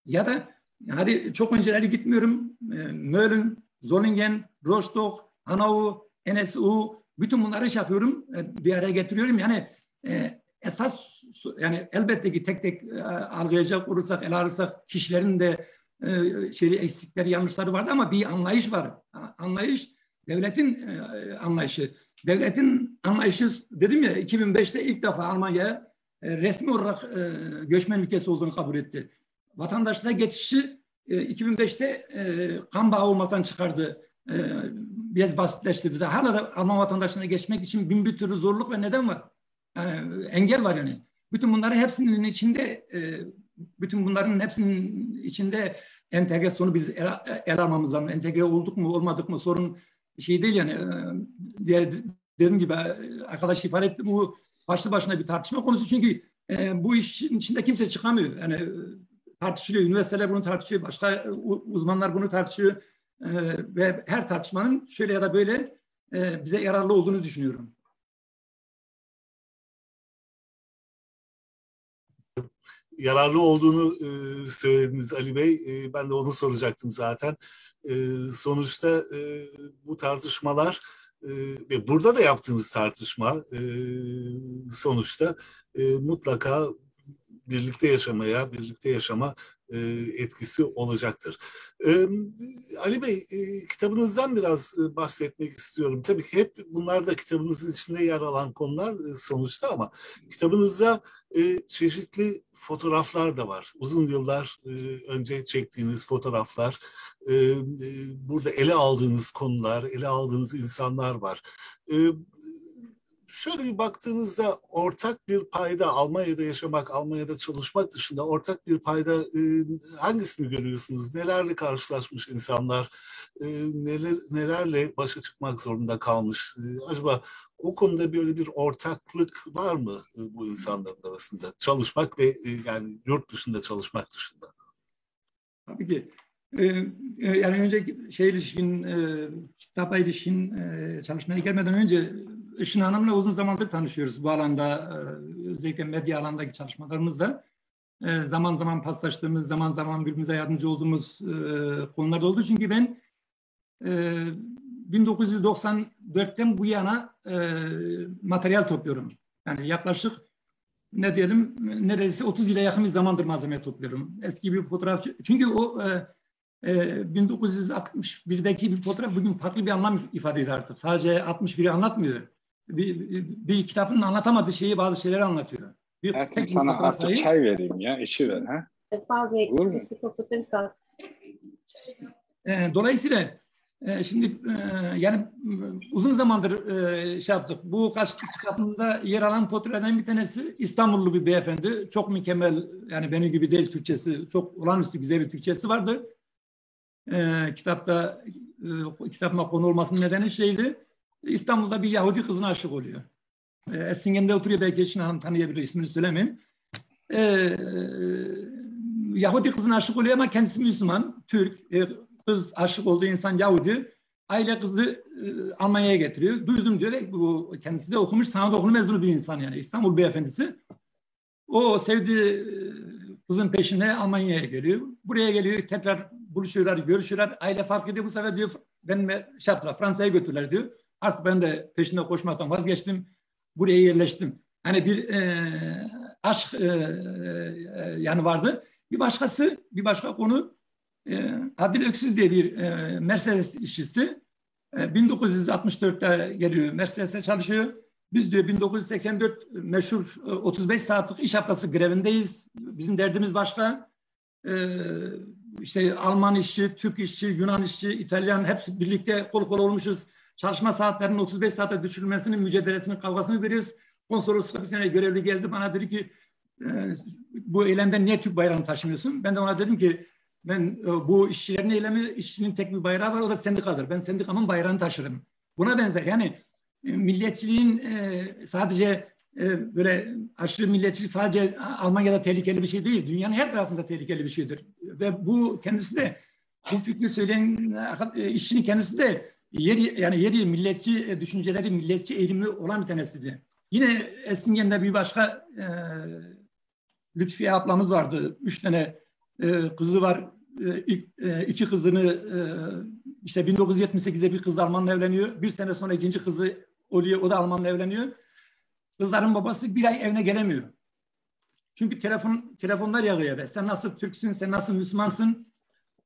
Ya da hadi çok önceleri gitmiyorum. E, Mölln, Zollingen, Rostock, Hanau, NSU bütün bunları şey yapıyorum. E, bir araya getiriyorum. Yani e, esas yani elbette ki tek tek e, algılayacak olursak, ele alırsak kişilerin de e, şeyi eksikleri, yanlışları vardı ama bir anlayış var. Anlayış devletin e, anlayışı. Devletin anlayışı dedim ya 2005'te ilk defa Almanya e, resmi olarak göçmen ülkesi olduğunu kabul etti. Vatandaşlığa geçişi e, 2005'te e, kan bağı olmaktan çıkardı. Biraz basitleştirdi. Hala da Alman vatandaşlığına geçmek için bin bir türlü zorluk ve neden var. Yani engel var yani. Bütün bunların hepsinin içinde e, bütün bunların hepsinin içinde entegrasyonu biz el, el almamız lazım. Entegre olduk mu olmadık mı sorun şey değil yani. E, diye, dediğim gibi arkadaş ifade etti bu başlı başına bir tartışma konusu çünkü e, bu işin içinde kimse çıkamıyor. Yani e, tartışılıyor, üniversiteler bunu tartışıyor, başka uzmanlar bunu tartışıyor e, ve her tartışmanın şöyle ya da böyle e, bize yararlı olduğunu düşünüyorum. Yararlı olduğunu e, söylediniz Ali Bey. E, ben de onu soracaktım zaten. E, sonuçta e, bu tartışmalar e, ve burada da yaptığımız tartışma e, sonuçta e, mutlaka birlikte yaşamaya, birlikte yaşama e, etkisi olacaktır. E, Ali Bey, e, kitabınızdan biraz e, bahsetmek istiyorum. Tabii ki hep bunlar da kitabınızın içinde yer alan konular e, sonuçta ama kitabınızda e, çeşitli fotoğraflar da var. Uzun yıllar e, önce çektiğiniz fotoğraflar, e, e, burada ele aldığınız konular, ele aldığınız insanlar var. E, şöyle bir baktığınızda ortak bir payda Almanya'da yaşamak, Almanya'da çalışmak dışında ortak bir payda e, hangisini görüyorsunuz? Nelerle karşılaşmış insanlar, e, neler nelerle başa çıkmak zorunda kalmış? E, acaba o konuda böyle bir ortaklık var mı e, bu insanların arasında? Çalışmak ve e, yani yurt dışında çalışmak dışında. Tabii ki. Ee, yani önce şey ilişkin, e, kitaba ilişkin e, çalışmaya gelmeden önce Işın Hanım'la uzun zamandır tanışıyoruz bu alanda. E, özellikle medya alandaki çalışmalarımızda. E, zaman zaman paslaştığımız, zaman zaman birbirimize yardımcı olduğumuz e, konularda oldu. Çünkü ben e, 1994'ten bu yana e, materyal topluyorum. Yani yaklaşık ne diyelim neredeyse 30 yıla yakın bir zamandır malzeme topluyorum. Eski bir fotoğraf çünkü o e, e, 1961'deki bir fotoğraf bugün farklı bir anlam ifade ediyor artık. Sadece 61'i anlatmıyor. Bir, bir, bir kitabın anlatamadığı şeyi bazı şeyleri anlatıyor. Bir, Erkin tek sana artık çay vereyim ya, işi ver. Ha? Bey, sesi kapatırsan. E, dolayısıyla e, şimdi e, yani uzun zamandır e, şey yaptık. Bu kaç kitabında yer alan portrelerden bir tanesi İstanbullu bir beyefendi. Çok mükemmel yani benim gibi değil Türkçesi. Çok olağanüstü güzel bir Türkçesi vardı. kitapta kitapma konu olmasının nedeni şeydi. İstanbul'da bir Yahudi kızına aşık oluyor. E, Essingen'de oturuyor belki Eşin Hanım tanıyabilir ismini söylemeyeyim. Yahudi kızına aşık oluyor ama kendisi Müslüman, Türk kız aşık olduğu insan Yahudi. Aile kızı e, Almanya'ya getiriyor. Duydum diyor ve bu kendisi de okumuş sanat okulu mezunu bir insan yani İstanbul beyefendisi. O sevdiği e, kızın peşine Almanya'ya geliyor. Buraya geliyor tekrar buluşuyorlar, görüşüyorlar. Aile fark ediyor bu sefer diyor ben şey Fransa'ya götürürler diyor. Artık ben de peşinde koşmaktan vazgeçtim. Buraya yerleştim. Hani bir e, aşk e, e, vardı. Bir başkası, bir başka konu e, Adil Öksüz diye bir e, Mercedes işçisi. E, 1964'te geliyor Mercedes'te çalışıyor. Biz diyor 1984 meşhur 35 e, saatlik iş haftası grevindeyiz. Bizim derdimiz başka. Ee, işte Alman işçi, Türk işçi, Yunan işçi, İtalyan hepsi birlikte kol kol olmuşuz. Çalışma saatlerinin 35 saate düşürülmesinin mücadelesinin kavgasını veriyoruz. Konsoloslukta bir sene görevli geldi bana dedi ki e, bu eylemden niye Türk bayrağını taşımıyorsun? Ben de ona dedim ki ben e, bu işçilerin eylemi işçinin tek bir bayrağı var o da sendikadır. Ben sendikamın bayrağını taşırım. Buna benzer yani e, milliyetçiliğin e, sadece böyle aşırı milliyetçilik sadece Almanya'da tehlikeli bir şey değil. Dünyanın her tarafında tehlikeli bir şeydir. Ve bu kendisi de bu fikri söyleyen işçinin kendisi de yeri yani yeri milliyetçi düşünceleri, milliyetçi eğilimli olan bir tanesiydi. Yine Essingen'de bir başka e, Lütfiye ablamız vardı. Üç tane e, kızı var. E, e, iki kızını e, işte 1978'de bir kız Almanla evleniyor. Bir sene sonra ikinci kızı oluyor. O da Almanla evleniyor. Kızların babası bir ay evine gelemiyor. Çünkü telefon telefonlar yağıyor eve. Sen nasıl Türksün, sen nasıl Müslümansın?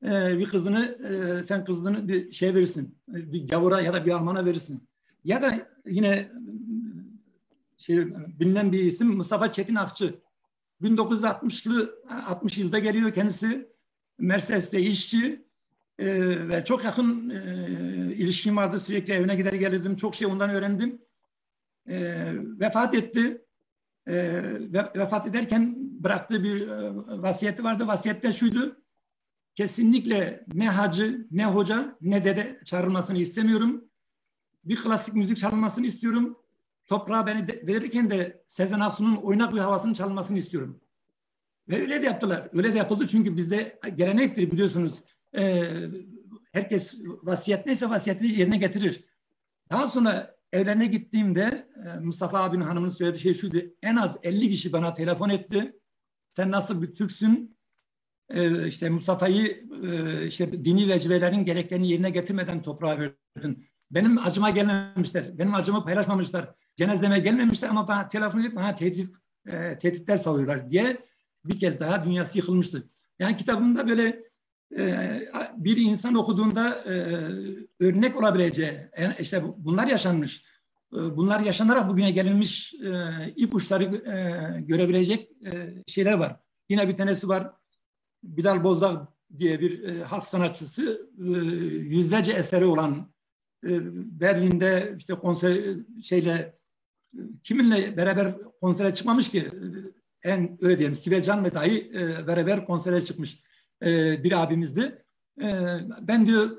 Bir kızını, sen kızını bir şey verirsin. Bir gavura ya da bir Alman'a verirsin. Ya da yine şey, bilinen bir isim Mustafa Çetin Akçı. 1960'lı 60 yılda geliyor kendisi. Mercedes'te işçi e, ve çok yakın e, ilişkim vardı. Sürekli evine gider gelirdim. Çok şey ondan öğrendim. E, vefat etti. E, ve, vefat ederken bıraktığı bir e, vasiyeti vardı. Vasiyette şuydu. Kesinlikle ne hacı, ne hoca, ne dede çağrılmasını istemiyorum. Bir klasik müzik çalınmasını istiyorum toprağa beni de, verirken de Sezen Aksu'nun oynak bir havasını çalmasını istiyorum. Ve öyle de yaptılar. Öyle de yapıldı çünkü bizde gelenektir biliyorsunuz. Ee, herkes vasiyet neyse vasiyetini yerine getirir. Daha sonra evlerine gittiğimde e, Mustafa abinin hanımının söylediği şey şuydu. En az 50 kişi bana telefon etti. Sen nasıl bir Türksün? Ee, işte Mustafa'yı e, işte dini vecibelerin gereklerini yerine getirmeden toprağa verdin. Benim acıma gelmemişler. Benim acımı paylaşmamışlar cenazeme gelmemişler ama bana telefon edip bana tehdit, e, tehditler savuyorlar diye bir kez daha dünyası yıkılmıştı. Yani kitabımda böyle e, bir insan okuduğunda e, örnek olabileceği, yani işte bunlar yaşanmış, e, bunlar yaşanarak bugüne gelinmiş e, ipuçları e, görebilecek e, şeyler var. Yine bir tanesi var, Bilal Bozdağ diye bir e, halk sanatçısı, e, yüzlerce eseri olan e, Berlin'de işte konser şeyle kiminle beraber konsere çıkmamış ki en öyle diyelim Sibel Can ve dahi e, beraber konsere çıkmış e, bir abimizdi. E, ben diyor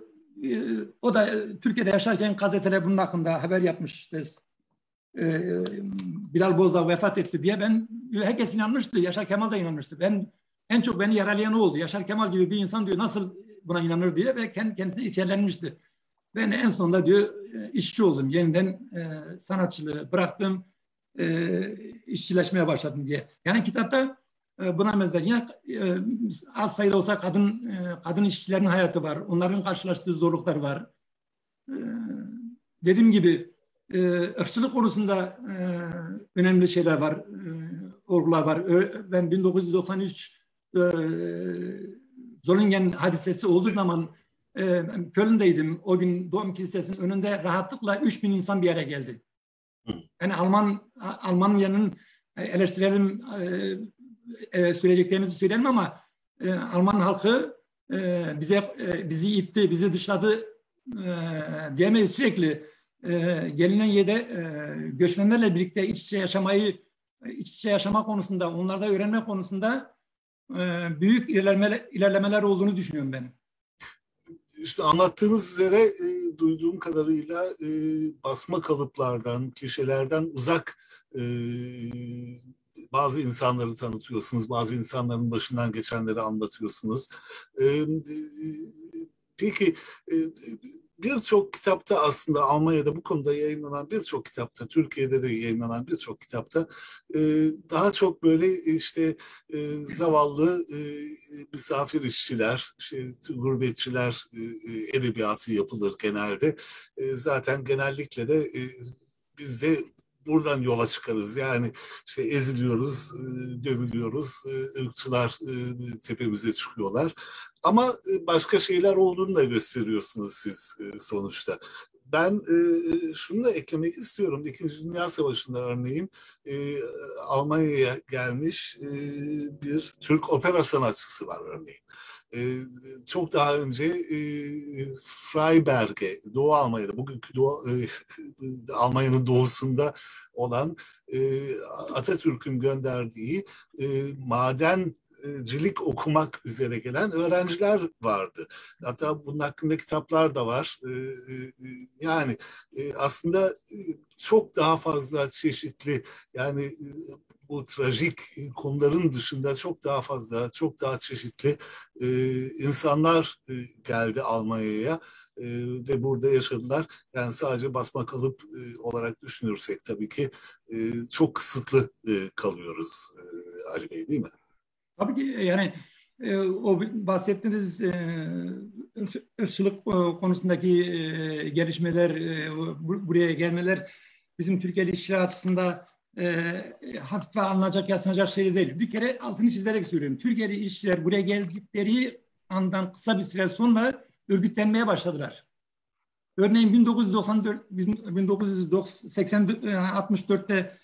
e, o da Türkiye'de yaşarken gazeteler bunun hakkında haber yapmış. E, Bilal Bozdağ vefat etti diye ben herkes inanmıştı. Yaşar Kemal da inanmıştı. Ben en çok beni yaralayan oldu. Yaşar Kemal gibi bir insan diyor nasıl buna inanır diye ve kendisine içerlenmişti. Ben en sonunda diyor e, işçi oldum. Yeniden e, sanatçılığı bıraktım. E, işçileşmeye başladım diye. Yani kitapta e, buna benzer. Yine e, az sayıda olsa kadın e, kadın işçilerin hayatı var. Onların karşılaştığı zorluklar var. E, dediğim gibi e, ırkçılık konusunda e, önemli şeyler var. E, olgular var. Ben 1993 e, Zolingen hadisesi olduğu zaman e, Köln'deydim. O gün doğum kilisesinin önünde rahatlıkla 3000 insan bir yere geldi. Yani Alman Almanya'nın e, eleştirelim e, e, söyleyeceklerimizi söyleyelim ama e, Alman halkı e, bize e, bizi itti, bizi dışladı e, diyemeyiz sürekli. E, gelinen yerde e, göçmenlerle birlikte iç içe yaşamayı iç içe yaşama konusunda, onlarda öğrenme konusunda e, büyük ilerlemeler, ilerlemeler olduğunu düşünüyorum ben işte anlattığınız üzere e, duyduğum kadarıyla e, basma kalıplardan, klişelerden uzak e, bazı insanları tanıtıyorsunuz, bazı insanların başından geçenleri anlatıyorsunuz. E, e, peki e, birçok kitapta aslında Almanya'da bu konuda yayınlanan birçok kitapta, Türkiye'de de yayınlanan birçok kitapta e, daha çok böyle işte e, zavallı e, misafir işçiler, işte, gurbetçiler e, e, edebiyatı yapılır genelde. E, zaten genellikle de e, bizde buradan yola çıkarız. Yani işte eziliyoruz, e, dövülüyoruz, e, ırkçılar e, tepemize çıkıyorlar. Ama başka şeyler olduğunu da gösteriyorsunuz siz sonuçta. Ben şunu da eklemek istiyorum. İkinci Dünya Savaşı'nda örneğin Almanya'ya gelmiş bir Türk opera sanatçısı var örneğin. çok daha önce Freiberg'e, Doğu Almanya'da, bugünkü Doğu, Almanya'nın doğusunda olan Atatürk'ün gönderdiği maden cilik okumak üzere gelen öğrenciler vardı. Hatta bunun hakkında kitaplar da var. Yani aslında çok daha fazla çeşitli yani bu trajik konuların dışında çok daha fazla, çok daha çeşitli insanlar geldi Almanya'ya ve burada yaşadılar. Yani sadece basma kalıp olarak düşünürsek tabii ki çok kısıtlı kalıyoruz Ali Bey değil mi? Tabii ki e, yani e, o bahsettiğiniz e, ırkçılık e, konusundaki e, gelişmeler, e, buraya gelmeler bizim Türkiye'li işçiler açısında e, hafife alınacak, yaslanacak şey değil. Bir kere altını çizerek söylüyorum. Türkiye'de işçiler buraya geldikleri andan kısa bir süre sonra örgütlenmeye başladılar. Örneğin 1994, 1964'te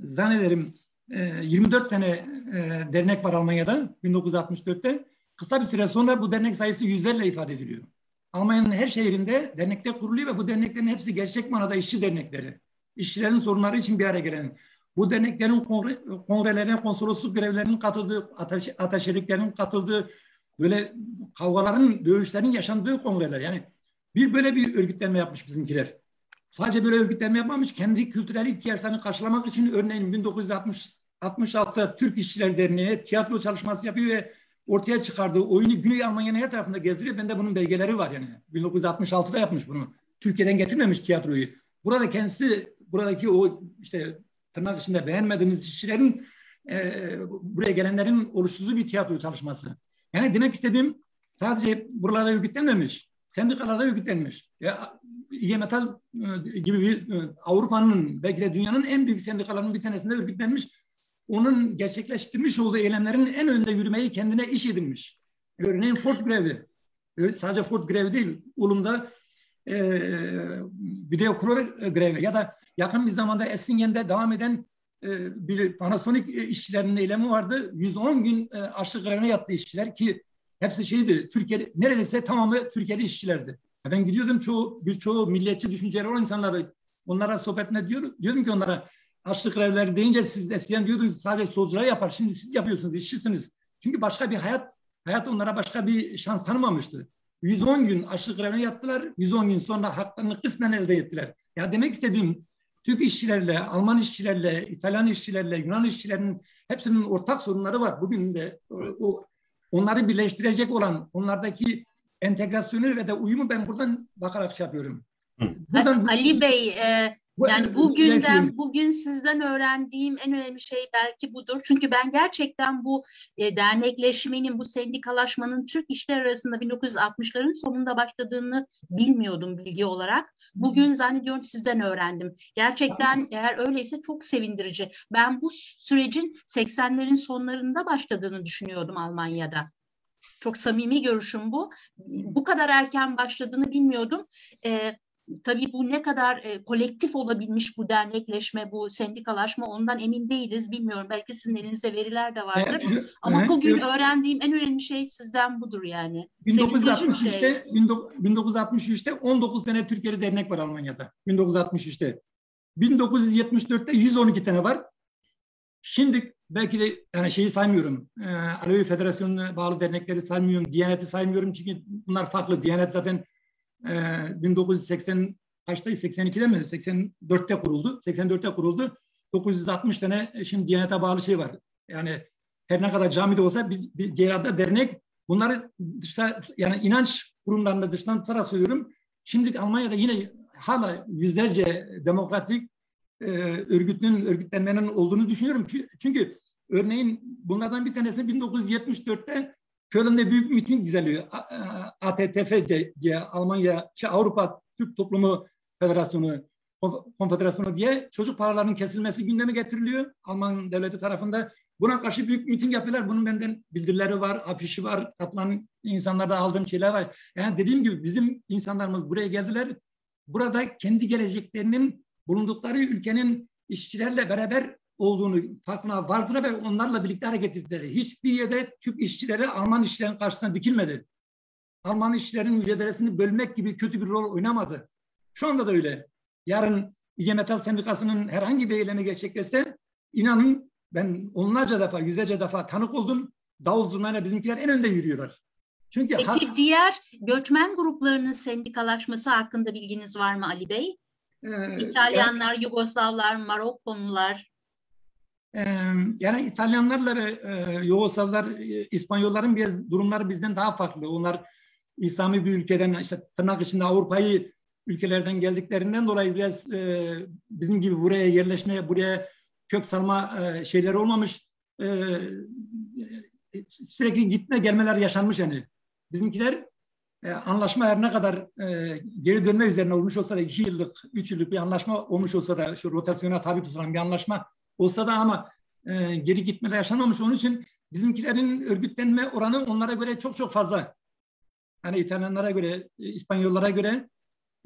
zannederim 24 tane e, dernek var Almanya'da 1964'te. Kısa bir süre sonra bu dernek sayısı yüzlerle ifade ediliyor. Almanya'nın her şehrinde dernekler kuruluyor ve bu derneklerin hepsi gerçek manada işçi dernekleri. İşçilerin sorunları için bir araya gelen. Bu derneklerin kongre, kongrelerine, konsolosluk görevlerinin katıldığı, ateş, ateşeliklerin katıldığı, böyle kavgaların, dövüşlerin yaşandığı kongreler. Yani bir böyle bir örgütlenme yapmış bizimkiler. Sadece böyle örgütlenme yapmamış, kendi kültürel ihtiyaçlarını karşılamak için örneğin 1966'da Türk İşçiler Derneği tiyatro çalışması yapıyor ve ortaya çıkardığı oyunu Güney Almanya'nın her tarafında gezdiriyor. Bende bunun belgeleri var yani. 1966'da yapmış bunu. Türkiye'den getirmemiş tiyatroyu. Burada kendisi, buradaki o işte tırnak içinde beğenmediğimiz işçilerin e, buraya gelenlerin oluşturduğu bir tiyatro çalışması. Yani demek istediğim sadece buralarda örgütlenmemiş, sendikalarda örgütlenmiş. Ya, IG Metal e, gibi bir e, Avrupa'nın belki de dünyanın en büyük sendikalarının bir tanesinde örgütlenmiş. Onun gerçekleştirmiş olduğu eylemlerin en önde yürümeyi kendine iş edinmiş. Örneğin Ford grevi. Sadece Ford grevi değil, Ulum'da e, video grevi ya da yakın bir zamanda Essingen'de devam eden e, bir Panasonic işçilerinin eylemi vardı. 110 gün e, açlık grevine yattı işçiler ki hepsi şeydi, Türkiye neredeyse tamamı Türkiye'li işçilerdi. Ben gidiyordum çoğu, birçoğu milliyetçi düşünceleri olan insanları onlara sohbetine diyorum, diyordum ki onlara açlık grevleri deyince siz eskiden diyordunuz sadece solcular yapar. Şimdi siz yapıyorsunuz, işçisiniz. Çünkü başka bir hayat, hayat onlara başka bir şans tanımamıştı. 110 gün açlık grevine yattılar. 110 gün sonra haklarını kısmen elde ettiler. Ya demek istediğim Türk işçilerle, Alman işçilerle, İtalyan işçilerle, Yunan işçilerinin hepsinin ortak sorunları var. Bugün de o, onları birleştirecek olan onlardaki entegrasyonu ve de uyumu ben buradan bakarak şey yapıyorum. Buradan, Ali Bey, e, yani bugünden bugün sizden öğrendiğim en önemli şey belki budur. Çünkü ben gerçekten bu e, dernekleşmenin, bu sendikalaşmanın Türk işler arasında 1960'ların sonunda başladığını bilmiyordum bilgi olarak. Bugün zannediyorum sizden öğrendim. Gerçekten eğer öyleyse çok sevindirici. Ben bu sürecin 80'lerin sonlarında başladığını düşünüyordum Almanya'da. Çok samimi görüşüm bu. Bu kadar erken başladığını bilmiyordum. Ee, tabii bu ne kadar e, kolektif olabilmiş bu dernekleşme, bu sendikalaşma ondan emin değiliz. Bilmiyorum belki sizin elinizde veriler de vardır. Evet, Ama evet, bugün evet. öğrendiğim en önemli şey sizden budur yani. 1963'te 1963'te 19 tane Türkiye'li dernek var Almanya'da. 1963'te. 1974'te 112 tane var. Şimdi belki de yani şeyi saymıyorum. E, Alevi Federasyonu'na bağlı dernekleri saymıyorum. Diyaneti saymıyorum çünkü bunlar farklı. Diyanet zaten 1980 ee, kaçta 82'de mi 84'te kuruldu. 84'te kuruldu. 960 tane şimdi Diyanet'e bağlı şey var. Yani her ne kadar camide olsa bir, bir cihada dernek bunları dışta yani inanç kurumlarında dıştan tutarak söylüyorum. Şimdi Almanya'da yine hala yüzlerce demokratik e, örgütünün örgütlenmenin olduğunu düşünüyorum. Çünkü örneğin bunlardan bir tanesi 1974'te Köln'de büyük miting düzenliyor. ATTF diye Almanya, şey, Avrupa Türk Toplumu Federasyonu, Konfederasyonu diye çocuk paralarının kesilmesi gündeme getiriliyor Alman devleti tarafında. Buna karşı büyük miting yapıyorlar. Bunun benden bildirileri var, afişi var, katılan insanlarda aldığım şeyler var. Yani dediğim gibi bizim insanlarımız buraya geldiler. Burada kendi geleceklerinin bulundukları ülkenin işçilerle beraber olduğunu farkına vardılar ve onlarla birlikte hareket ettiler. Hiçbir yerde Türk işçileri Alman işçilerin karşısına dikilmedi. Alman işçilerin mücadelesini bölmek gibi kötü bir rol oynamadı. Şu anda da öyle. Yarın İGE Metal Sendikası'nın herhangi bir eylemi gerçekleşse inanın ben onlarca defa, yüzlerce defa tanık oldum. Davul zurnayla bizimkiler en önde yürüyorlar. Çünkü Peki diğer göçmen gruplarının sendikalaşması hakkında bilginiz var mı Ali Bey? Ee, İtalyanlar, yani, Yugoslavlar, Marokkonlular yani İtalyanlarla ve Yugoslavlar, İspanyolların biraz durumları bizden daha farklı. Onlar İslami bir ülkeden işte tırnak içinde Avrupa'yı ülkelerden geldiklerinden dolayı biraz bizim gibi buraya yerleşmeye, buraya kök salma şeyleri olmamış. Sürekli gitme gelmeler yaşanmış yani. Bizimkiler e, anlaşma her ne kadar geri dönme üzerine olmuş olsa da iki yıllık, üç yıllık bir anlaşma olmuş olsa da şu rotasyona tabi tutulan bir anlaşma olsa da ama e, geri gitmeler yaşanmamış. Onun için bizimkilerin örgütlenme oranı onlara göre çok çok fazla. Hani İtalyanlara göre, İspanyollara göre,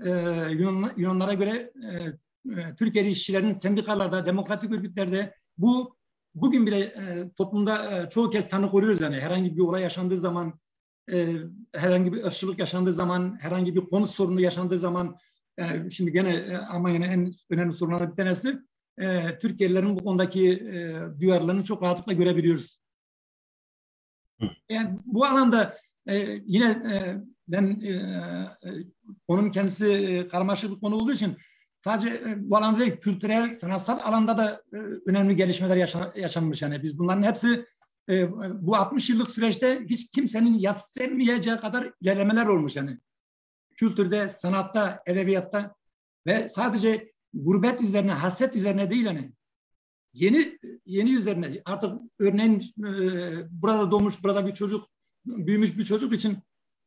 e, Yunan, Yunanlara göre e, e, Türkiye'li işçilerin sendikalarda, demokratik örgütlerde bu bugün bile e, toplumda e, çoğu kez tanık oluyoruz yani herhangi bir olay yaşandığı zaman e, herhangi bir ırkçılık yaşandığı zaman, herhangi bir konut sorunu yaşandığı zaman, e, şimdi gene e, Almanya'nın en önemli sorunlarından bir tanesi, e, Türkiye'lilerin bu konudaki e, duyarlılığını çok rahatlıkla görebiliyoruz. Yani bu alanda e, yine e, ben e, e, konum kendisi e, karmaşık bir konu olduğu için sadece e, bu alanda değil, kültürel, sanatsal alanda da e, önemli gelişmeler yaşan, yaşanmış. Yani biz bunların hepsi e, bu 60 yıllık süreçte hiç kimsenin yatsımayacağı kadar ilerlemeler olmuş yani. Kültürde, sanatta, edebiyatta ve sadece gurbet üzerine, hasret üzerine değil hani. Yeni yeni üzerine artık örneğin e, burada doğmuş, burada bir çocuk, büyümüş bir çocuk için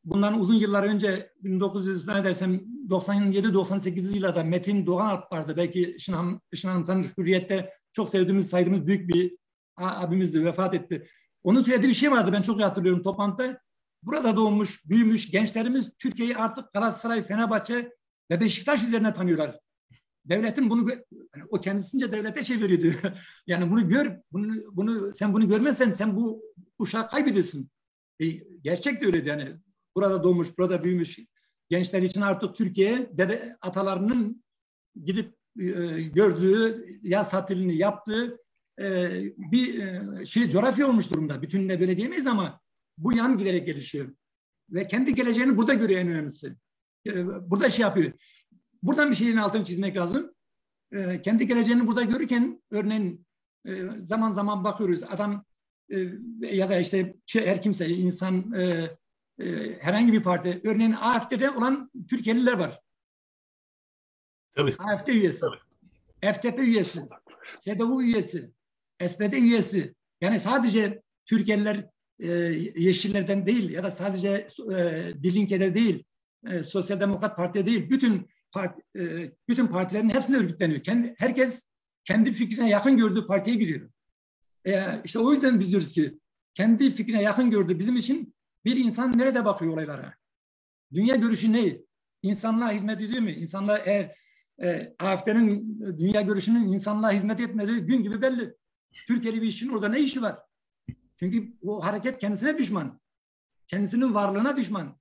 bundan uzun yıllar önce 1900 ne dersem 97-98 yıllarda Metin Doğan vardı. Belki Işın Hanım, Işın Hanım tanış Hürriyet'te çok sevdiğimiz, saydığımız büyük bir abimizdi, vefat etti. Onun söylediği bir şey vardı ben çok iyi hatırlıyorum toplantıda. Burada doğmuş, büyümüş gençlerimiz Türkiye'yi artık Galatasaray, Fenerbahçe ve Beşiktaş üzerine tanıyorlar. Devletin bunu yani o kendisince devlete çeviriyordu. yani bunu gör, bunu, bunu sen bunu görmezsen sen bu uşağı kaybediyorsun. E, gerçek de öyleydi yani. Burada doğmuş, burada büyümüş gençler için artık Türkiye dede atalarının gidip e, gördüğü, yaz tatilini yaptığı e, bir e, şey coğrafya olmuş durumda. Bütününe böyle diyemeyiz ama bu yan giderek gelişiyor. Ve kendi geleceğini burada görüyor en önemlisi. E, burada şey yapıyor. Buradan bir şeyin altını çizmek lazım. E, kendi geleceğini burada görürken örneğin e, zaman zaman bakıyoruz adam e, ya da işte her kimse insan e, e, herhangi bir parti örneğin AFD'de olan Türkiye'liler var. Tabii. AFD üyesi. Tabii. FTP üyesi. CDU üyesi. SPD üyesi. Yani sadece Türkiye'liler e, Yeşillerden değil ya da sadece e, Dilinke'de değil, e, Sosyal Demokrat Parti'de değil, bütün parti, e, bütün partilerin hepsinde örgütleniyor. Kendi, herkes kendi fikrine yakın gördüğü partiye gidiyor. E, işte o yüzden biz diyoruz ki kendi fikrine yakın gördüğü bizim için bir insan nerede bakıyor olaylara? Dünya görüşü ne? İnsanlığa hizmet ediyor mu? İnsanlığa eğer e, AFD'nin dünya görüşünün insanlığa hizmet etmediği gün gibi belli. Türkiye'li bir işçinin orada ne işi var? Çünkü o hareket kendisine düşman. Kendisinin varlığına düşman.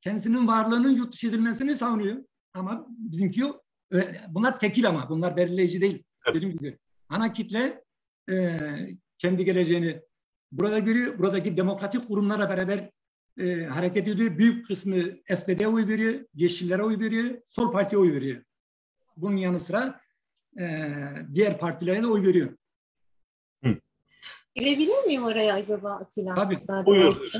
Kendisinin varlığının yurt dışı edilmesini savunuyor. Ama bizimki yok. Bunlar tekil ama. Bunlar belirleyici değil. Dediğim gibi. Ana kitle e, kendi geleceğini burada görüyor. Buradaki demokratik kurumlarla beraber e, hareket ediyor. Büyük kısmı SPD'ye oy veriyor. Yeşillere oy veriyor. Sol partiye oy veriyor. Bunun yanı sıra e, diğer partilere de oy veriyor. Girebilir miyim oraya acaba Atilla? Tabii. Buyur.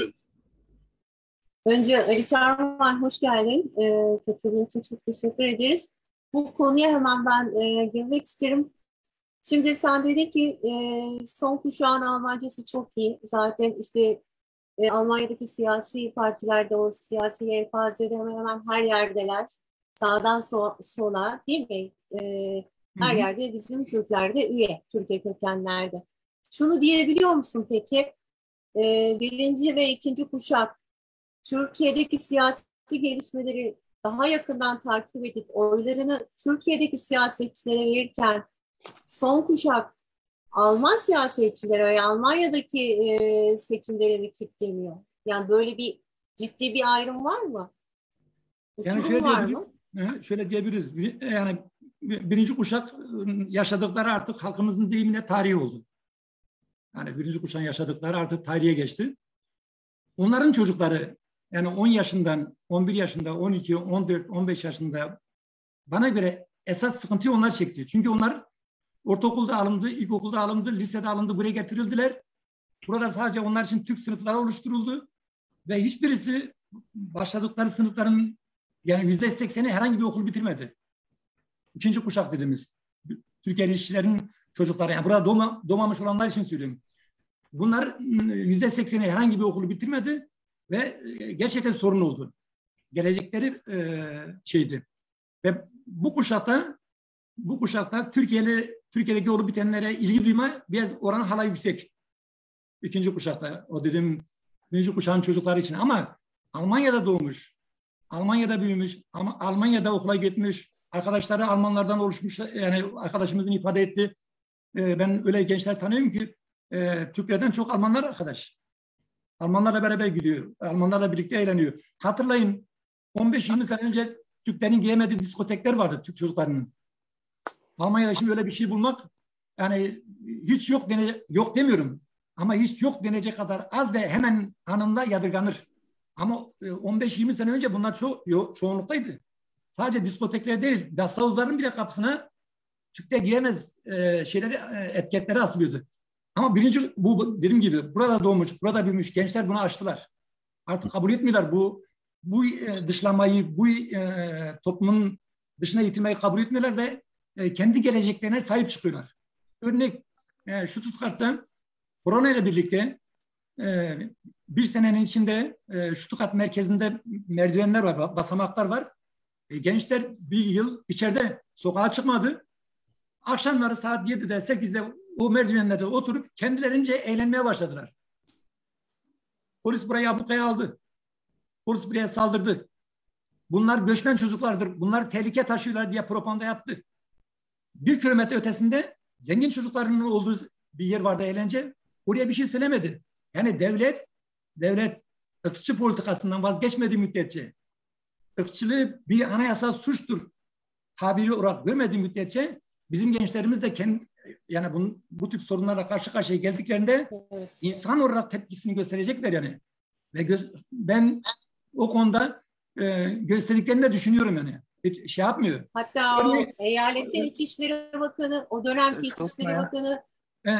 Önce Ali Çarman hoş geldin. Ee, katıldığın için çok teşekkür ederiz. Bu konuya hemen ben e, girmek isterim. Şimdi sen dedin ki e, son kuşağın Almancası çok iyi. Zaten işte e, Almanya'daki siyasi partilerde o siyasi yelpazede hemen hemen her yerdeler. Sağdan so sola değil mi? E, her Hı -hı. yerde bizim Türkler de üye, Türkiye kökenlerde. Şunu diyebiliyor musun peki? Ee, birinci ve ikinci kuşak Türkiye'deki siyasi gelişmeleri daha yakından takip edip oylarını Türkiye'deki siyasetçilere verirken son kuşak Alman siyasetçilere ve Almanya'daki e, seçimlere mi kilitleniyor? Yani böyle bir ciddi bir ayrım var mı? Yani şöyle var mı? Şöyle diyebiliriz. Yani birinci kuşak yaşadıkları artık halkımızın deyimine tarihi oldu. Yani birinci kuşağın yaşadıkları artık tarihe geçti. Onların çocukları yani 10 yaşından, 11 yaşında, 12, 14, 15 yaşında bana göre esas sıkıntıyı onlar çekti. Çünkü onlar ortaokulda alındı, ilkokulda alındı, lisede alındı, buraya getirildiler. Burada sadece onlar için Türk sınıfları oluşturuldu. Ve hiçbirisi başladıkları sınıfların yani yüzde sekseni herhangi bir okul bitirmedi. İkinci kuşak dediğimiz. Türkiye'li işçilerin çocukları yani burada doğma, doğmamış olanlar için söylüyorum. Bunlar yüzde sekseni herhangi bir okulu bitirmedi ve e, gerçekten sorun oldu. Gelecekleri e, şeydi. Ve bu kuşakta bu kuşakta Türkiye'li Türkiye'deki olup bitenlere ilgi duyma biraz oran hala yüksek. İkinci kuşakta o dedim birinci kuşağın çocukları için ama Almanya'da doğmuş, Almanya'da büyümüş, ama Almanya'da okula gitmiş, arkadaşları Almanlardan oluşmuş yani arkadaşımızın ifade etti. Ee, ben öyle gençler tanıyorum ki e, Türklerden çok Almanlar arkadaş. Almanlarla beraber gidiyor. Almanlarla birlikte eğleniyor. Hatırlayın 15-20 sene önce Türklerin giyemediği diskotekler vardı Türk çocuklarının. Almanya'da şimdi öyle bir şey bulmak yani hiç yok dene yok demiyorum ama hiç yok denecek kadar az ve hemen anında yadırganır. Ama 15-20 e, sene önce bunlar ço çoğunluktaydı. Sadece diskotekler değil, gaz havuzların bile kapısına Türk'te giyemez e, şeyleri, e, etiketleri asılıyordu. Ama birinci bu dediğim gibi burada doğmuş, burada büyümüş gençler bunu açtılar. Artık kabul etmiyorlar bu bu e, dışlamayı, bu e, toplumun dışına itilmeyi kabul etmiyorlar ve e, kendi geleceklerine sahip çıkıyorlar. Örnek e, şu Stuttgart'ta korona ile birlikte e, bir senenin içinde e, Stuttgart merkezinde merdivenler var, basamaklar var. E, gençler bir yıl içeride sokağa çıkmadı. Akşamları saat 7'de 8'de o merdivenlerde oturup kendilerince eğlenmeye başladılar. Polis burayı ablukaya aldı. Polis buraya saldırdı. Bunlar göçmen çocuklardır. Bunlar tehlike taşıyorlar diye propaganda yaptı. Bir kilometre ötesinde zengin çocukların olduğu bir yer vardı eğlence. Oraya bir şey söylemedi. Yani devlet devlet ırkçı politikasından vazgeçmediği müddetçe ırkçılığı bir anayasal suçtur tabiri olarak görmediği müddetçe bizim gençlerimiz de kendi, yani bu, bu tip sorunlarla karşı karşıya geldiklerinde evet. insan olarak tepkisini gösterecekler yani. Ve göz, ben o konuda e, gösterdiklerini de düşünüyorum yani. Hiç şey yapmıyor. Hatta yani, o eyaletin e, İçişleri Bakanı, o dönemki İçişleri Bakanı e,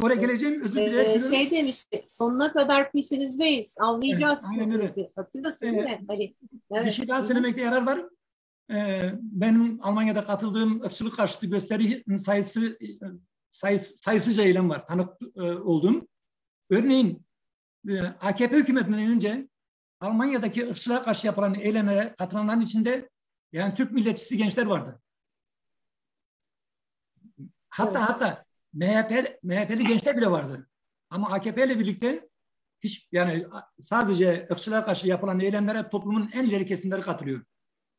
oraya geleceğim özür dilerim. Ee, şey demişti, sonuna kadar peşinizdeyiz, anlayacağız. Evet, aynen öyle. Hatırlasın değil mi? Hani, evet. Bir şey daha söylemekte yarar var. Ee, benim Almanya'da katıldığım ırkçılık karşıtı gösteri sayısı sayıs, sayısıca eylem var. Tanık e, olduğum. Örneğin e, AKP hükümetinden önce Almanya'daki ırkçılığa karşı yapılan eylemlere katılanların içinde yani Türk milletçisi gençler vardı. Hatta evet. hatta MHP, MHP'li gençler bile vardı. Ama AKP ile birlikte hiç yani sadece ırkçılığa karşı yapılan eylemlere toplumun en ileri kesimleri katılıyor.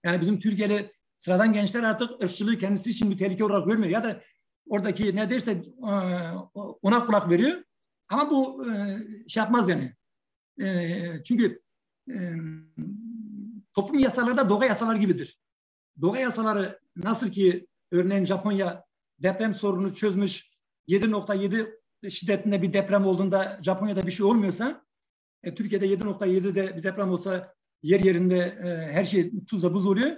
Yani bizim Türkiye'li sıradan gençler artık ırkçılığı kendisi için bir tehlike olarak görmüyor. Ya da oradaki ne derse e, ona kulak veriyor. Ama bu e, şey yapmaz yani. E, çünkü toplum yasaları da doğa yasaları gibidir. Doğa yasaları nasıl ki örneğin Japonya deprem sorunu çözmüş 7.7 şiddetinde bir deprem olduğunda Japonya'da bir şey olmuyorsa e, Türkiye'de 7.7'de bir deprem olsa yer yerinde e, her şey tuzla buz oluyor.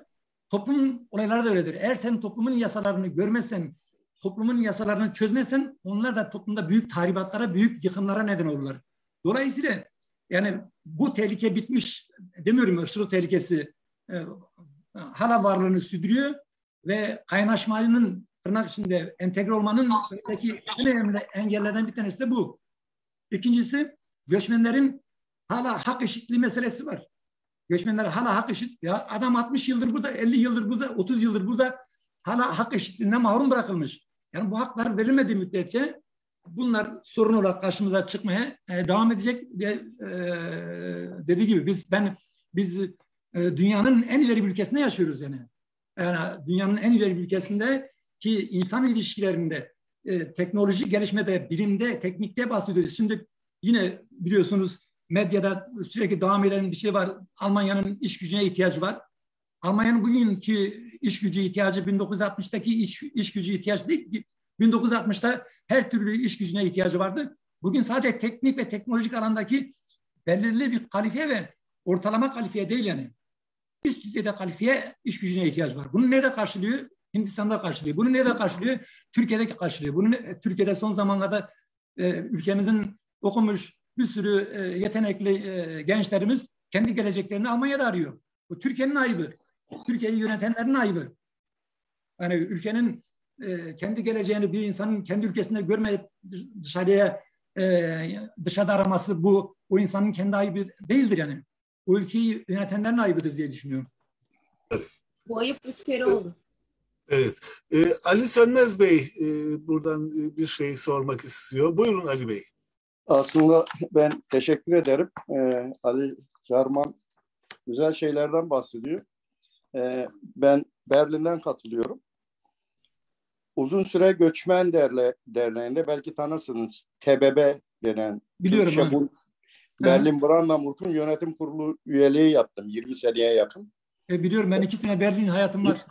Toplum olayları da öyledir. Eğer sen toplumun yasalarını görmezsen, toplumun yasalarını çözmezsen onlar da toplumda büyük tahribatlara, büyük yıkımlara neden olurlar. Dolayısıyla yani bu tehlike bitmiş demiyorum ırkçılık tehlikesi e, hala varlığını sürdürüyor ve kaynaşmanın tırnak içinde entegre olmanın önündeki en önemli engellerden bir tanesi de bu. İkincisi göçmenlerin hala hak eşitliği meselesi var. Göçmenler hala hak eşit. Ya adam 60 yıldır burada, 50 yıldır burada, 30 yıldır burada hala hak eşitliğinden mahrum bırakılmış. Yani bu haklar verilmediği müddetçe bunlar sorun olarak karşımıza çıkmaya e, devam edecek. E, dediği gibi biz ben biz e, dünyanın en ileri bir ülkesinde yaşıyoruz yani. Yani dünyanın en ileri bir ülkesinde ki insan ilişkilerinde e, teknoloji gelişmede, bilimde, teknikte bahsediyoruz. Şimdi yine biliyorsunuz medyada sürekli devam eden bir şey var. Almanya'nın iş gücüne ihtiyacı var. Almanya'nın bugünkü iş gücü ihtiyacı 1960'taki iş, iş gücü ihtiyacı değil. 1960'ta her türlü iş gücüne ihtiyacı vardı. Bugün sadece teknik ve teknolojik alandaki belirli bir kalifiye ve ortalama kalifiye değil yani. Üst düzeyde kalifiye iş gücüne ihtiyaç var. Bunu nerede karşılıyor? Hindistan'da karşılıyor. Bunu nerede karşılıyor? Türkiye'de karşılıyor. Bunu Türkiye'de son zamanlarda e, ülkemizin okumuş bir sürü e, yetenekli e, gençlerimiz kendi geleceklerini Almanya'da arıyor. Bu Türkiye'nin ayıbı. Türkiye'yi yönetenlerin ayıbı. Yani ülkenin e, kendi geleceğini bir insanın kendi ülkesinde görmeyip dışarıya e, dışarıda araması bu o insanın kendi ayıbı değildir yani. O ülkeyi yönetenlerin ayıbıdır diye düşünüyorum. Bu ayıp üç kere oldu. Evet. Ee, Ali Sönmez Bey e, buradan e, bir şey sormak istiyor. Buyurun Ali Bey. Aslında ben teşekkür ederim. Ee, Ali Carman güzel şeylerden bahsediyor. Ee, ben Berlin'den katılıyorum. Uzun süre Göçmen Derle, Derneği'nde belki tanırsınız TBB denen Biliyorum. Türkçe bu, Berlin Brandenburg'un yönetim kurulu üyeliği yaptım 20 seneye yakın. E, biliyorum ben iki tane Berlin hayatım var.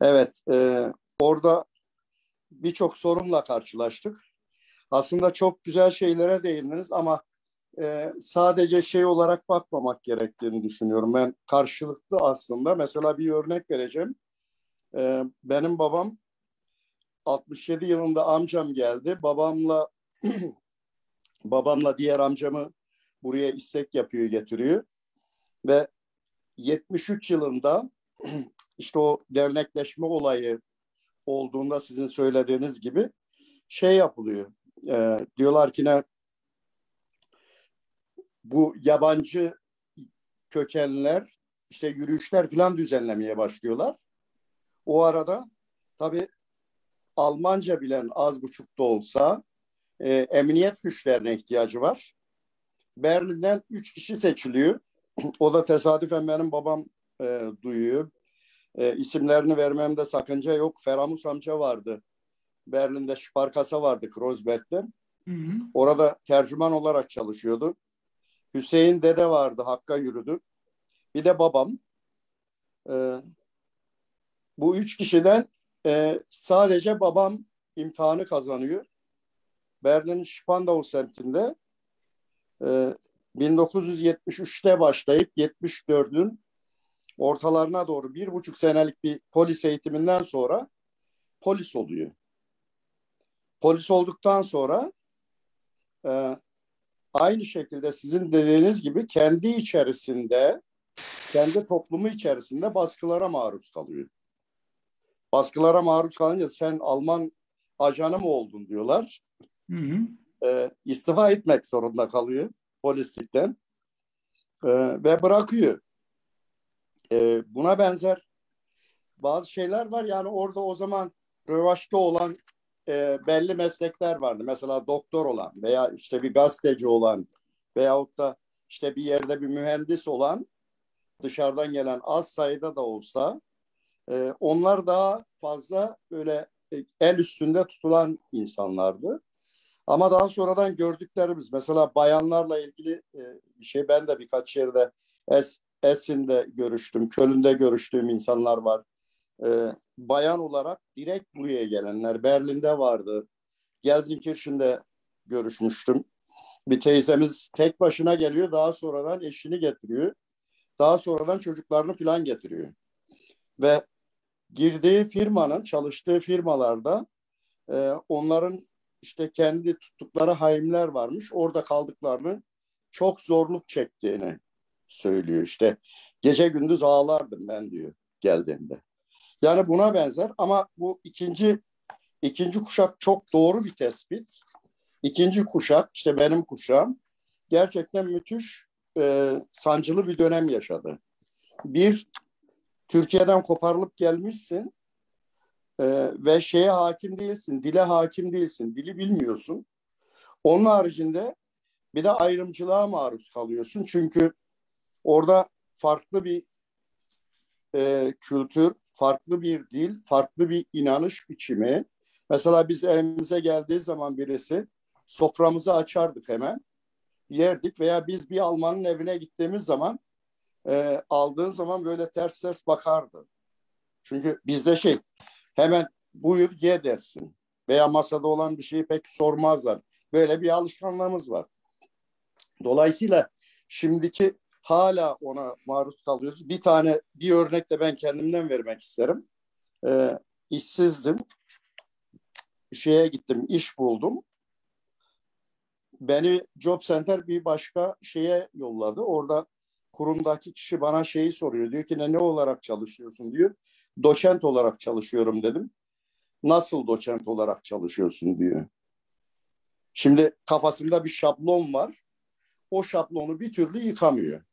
Evet, e, orada birçok sorunla karşılaştık. Aslında çok güzel şeylere değindiniz ama e, sadece şey olarak bakmamak gerektiğini düşünüyorum. Ben karşılıklı aslında. Mesela bir örnek vereceğim. E, benim babam 67 yılında amcam geldi. Babamla babamla diğer amcamı buraya istek yapıyor, getiriyor. Ve 73 yılında işte o dernekleşme olayı olduğunda sizin söylediğiniz gibi şey yapılıyor. E, diyorlar ki ne bu yabancı kökenler işte yürüyüşler falan düzenlemeye başlıyorlar. O arada tabii Almanca bilen az buçuk da olsa e, emniyet güçlerine ihtiyacı var. Berlin'den üç kişi seçiliyor. o da tesadüfen benim babam e, duyuyor. E, isimlerini vermemde sakınca yok. Feramus amca vardı. Berlin'de Sparkasa vardı Kreuzberg'de. Hı hı. Orada tercüman olarak çalışıyordu. Hüseyin dede vardı. Hakk'a yürüdü. Bir de babam. E, bu üç kişiden e, sadece babam imtihanı kazanıyor. Berlin Spandau semtinde e, 1973'te başlayıp 74'ün ortalarına doğru bir buçuk senelik bir polis eğitiminden sonra polis oluyor. Polis olduktan sonra e, aynı şekilde sizin dediğiniz gibi kendi içerisinde kendi toplumu içerisinde baskılara maruz kalıyor. Baskılara maruz kalınca sen Alman ajanı mı oldun diyorlar. Hı hı. E, istifa etmek zorunda kalıyor polislikten e, ve bırakıyor. E, buna benzer bazı şeyler var. Yani orada o zaman rövaşta olan e, belli meslekler vardı. Mesela doktor olan veya işte bir gazeteci olan veyahut da işte bir yerde bir mühendis olan dışarıdan gelen az sayıda da olsa e, onlar daha fazla böyle e, el üstünde tutulan insanlardı. Ama daha sonradan gördüklerimiz mesela bayanlarla ilgili e, bir şey ben de birkaç yerde es, Esin'de görüştüm, Köln'de görüştüğüm insanlar var. E, bayan olarak direkt buraya gelenler Berlin'de vardı. Gelsenkirchen'de görüşmüştüm. Bir teyzemiz tek başına geliyor daha sonradan eşini getiriyor. Daha sonradan çocuklarını falan getiriyor. Ve girdiği firmanın, çalıştığı firmalarda e, onların işte kendi tuttukları haimler varmış. Orada kaldıklarını çok zorluk çektiğini söylüyor işte. Gece gündüz ağlardım ben diyor geldiğinde. Yani buna benzer ama bu ikinci ikinci kuşak çok doğru bir tespit. İkinci kuşak işte benim kuşağım gerçekten müthiş e, sancılı bir dönem yaşadı. Bir Türkiye'den koparılıp gelmişsin e, ve şeye hakim değilsin, dile hakim değilsin, dili bilmiyorsun. Onun haricinde bir de ayrımcılığa maruz kalıyorsun. Çünkü orada farklı bir e, kültür, farklı bir dil, farklı bir inanış biçimi. Mesela biz evimize geldiği zaman birisi soframızı açardık hemen. Yerdik veya biz bir Almanın evine gittiğimiz zaman e, aldığın zaman böyle ters ters bakardı. Çünkü bizde şey hemen buyur ye dersin. Veya masada olan bir şeyi pek sormazlar. Böyle bir alışkanlığımız var. Dolayısıyla şimdiki hala ona maruz kalıyoruz. Bir tane bir örnek de ben kendimden vermek isterim. Ee, işsizdim. Şeye gittim, iş buldum. Beni Job Center bir başka şeye yolladı. Orada kurumdaki kişi bana şeyi soruyor. Diyor ki ne, ne olarak çalışıyorsun diyor. Doçent olarak çalışıyorum dedim. Nasıl doçent olarak çalışıyorsun diyor. Şimdi kafasında bir şablon var. O şablonu bir türlü yıkamıyor.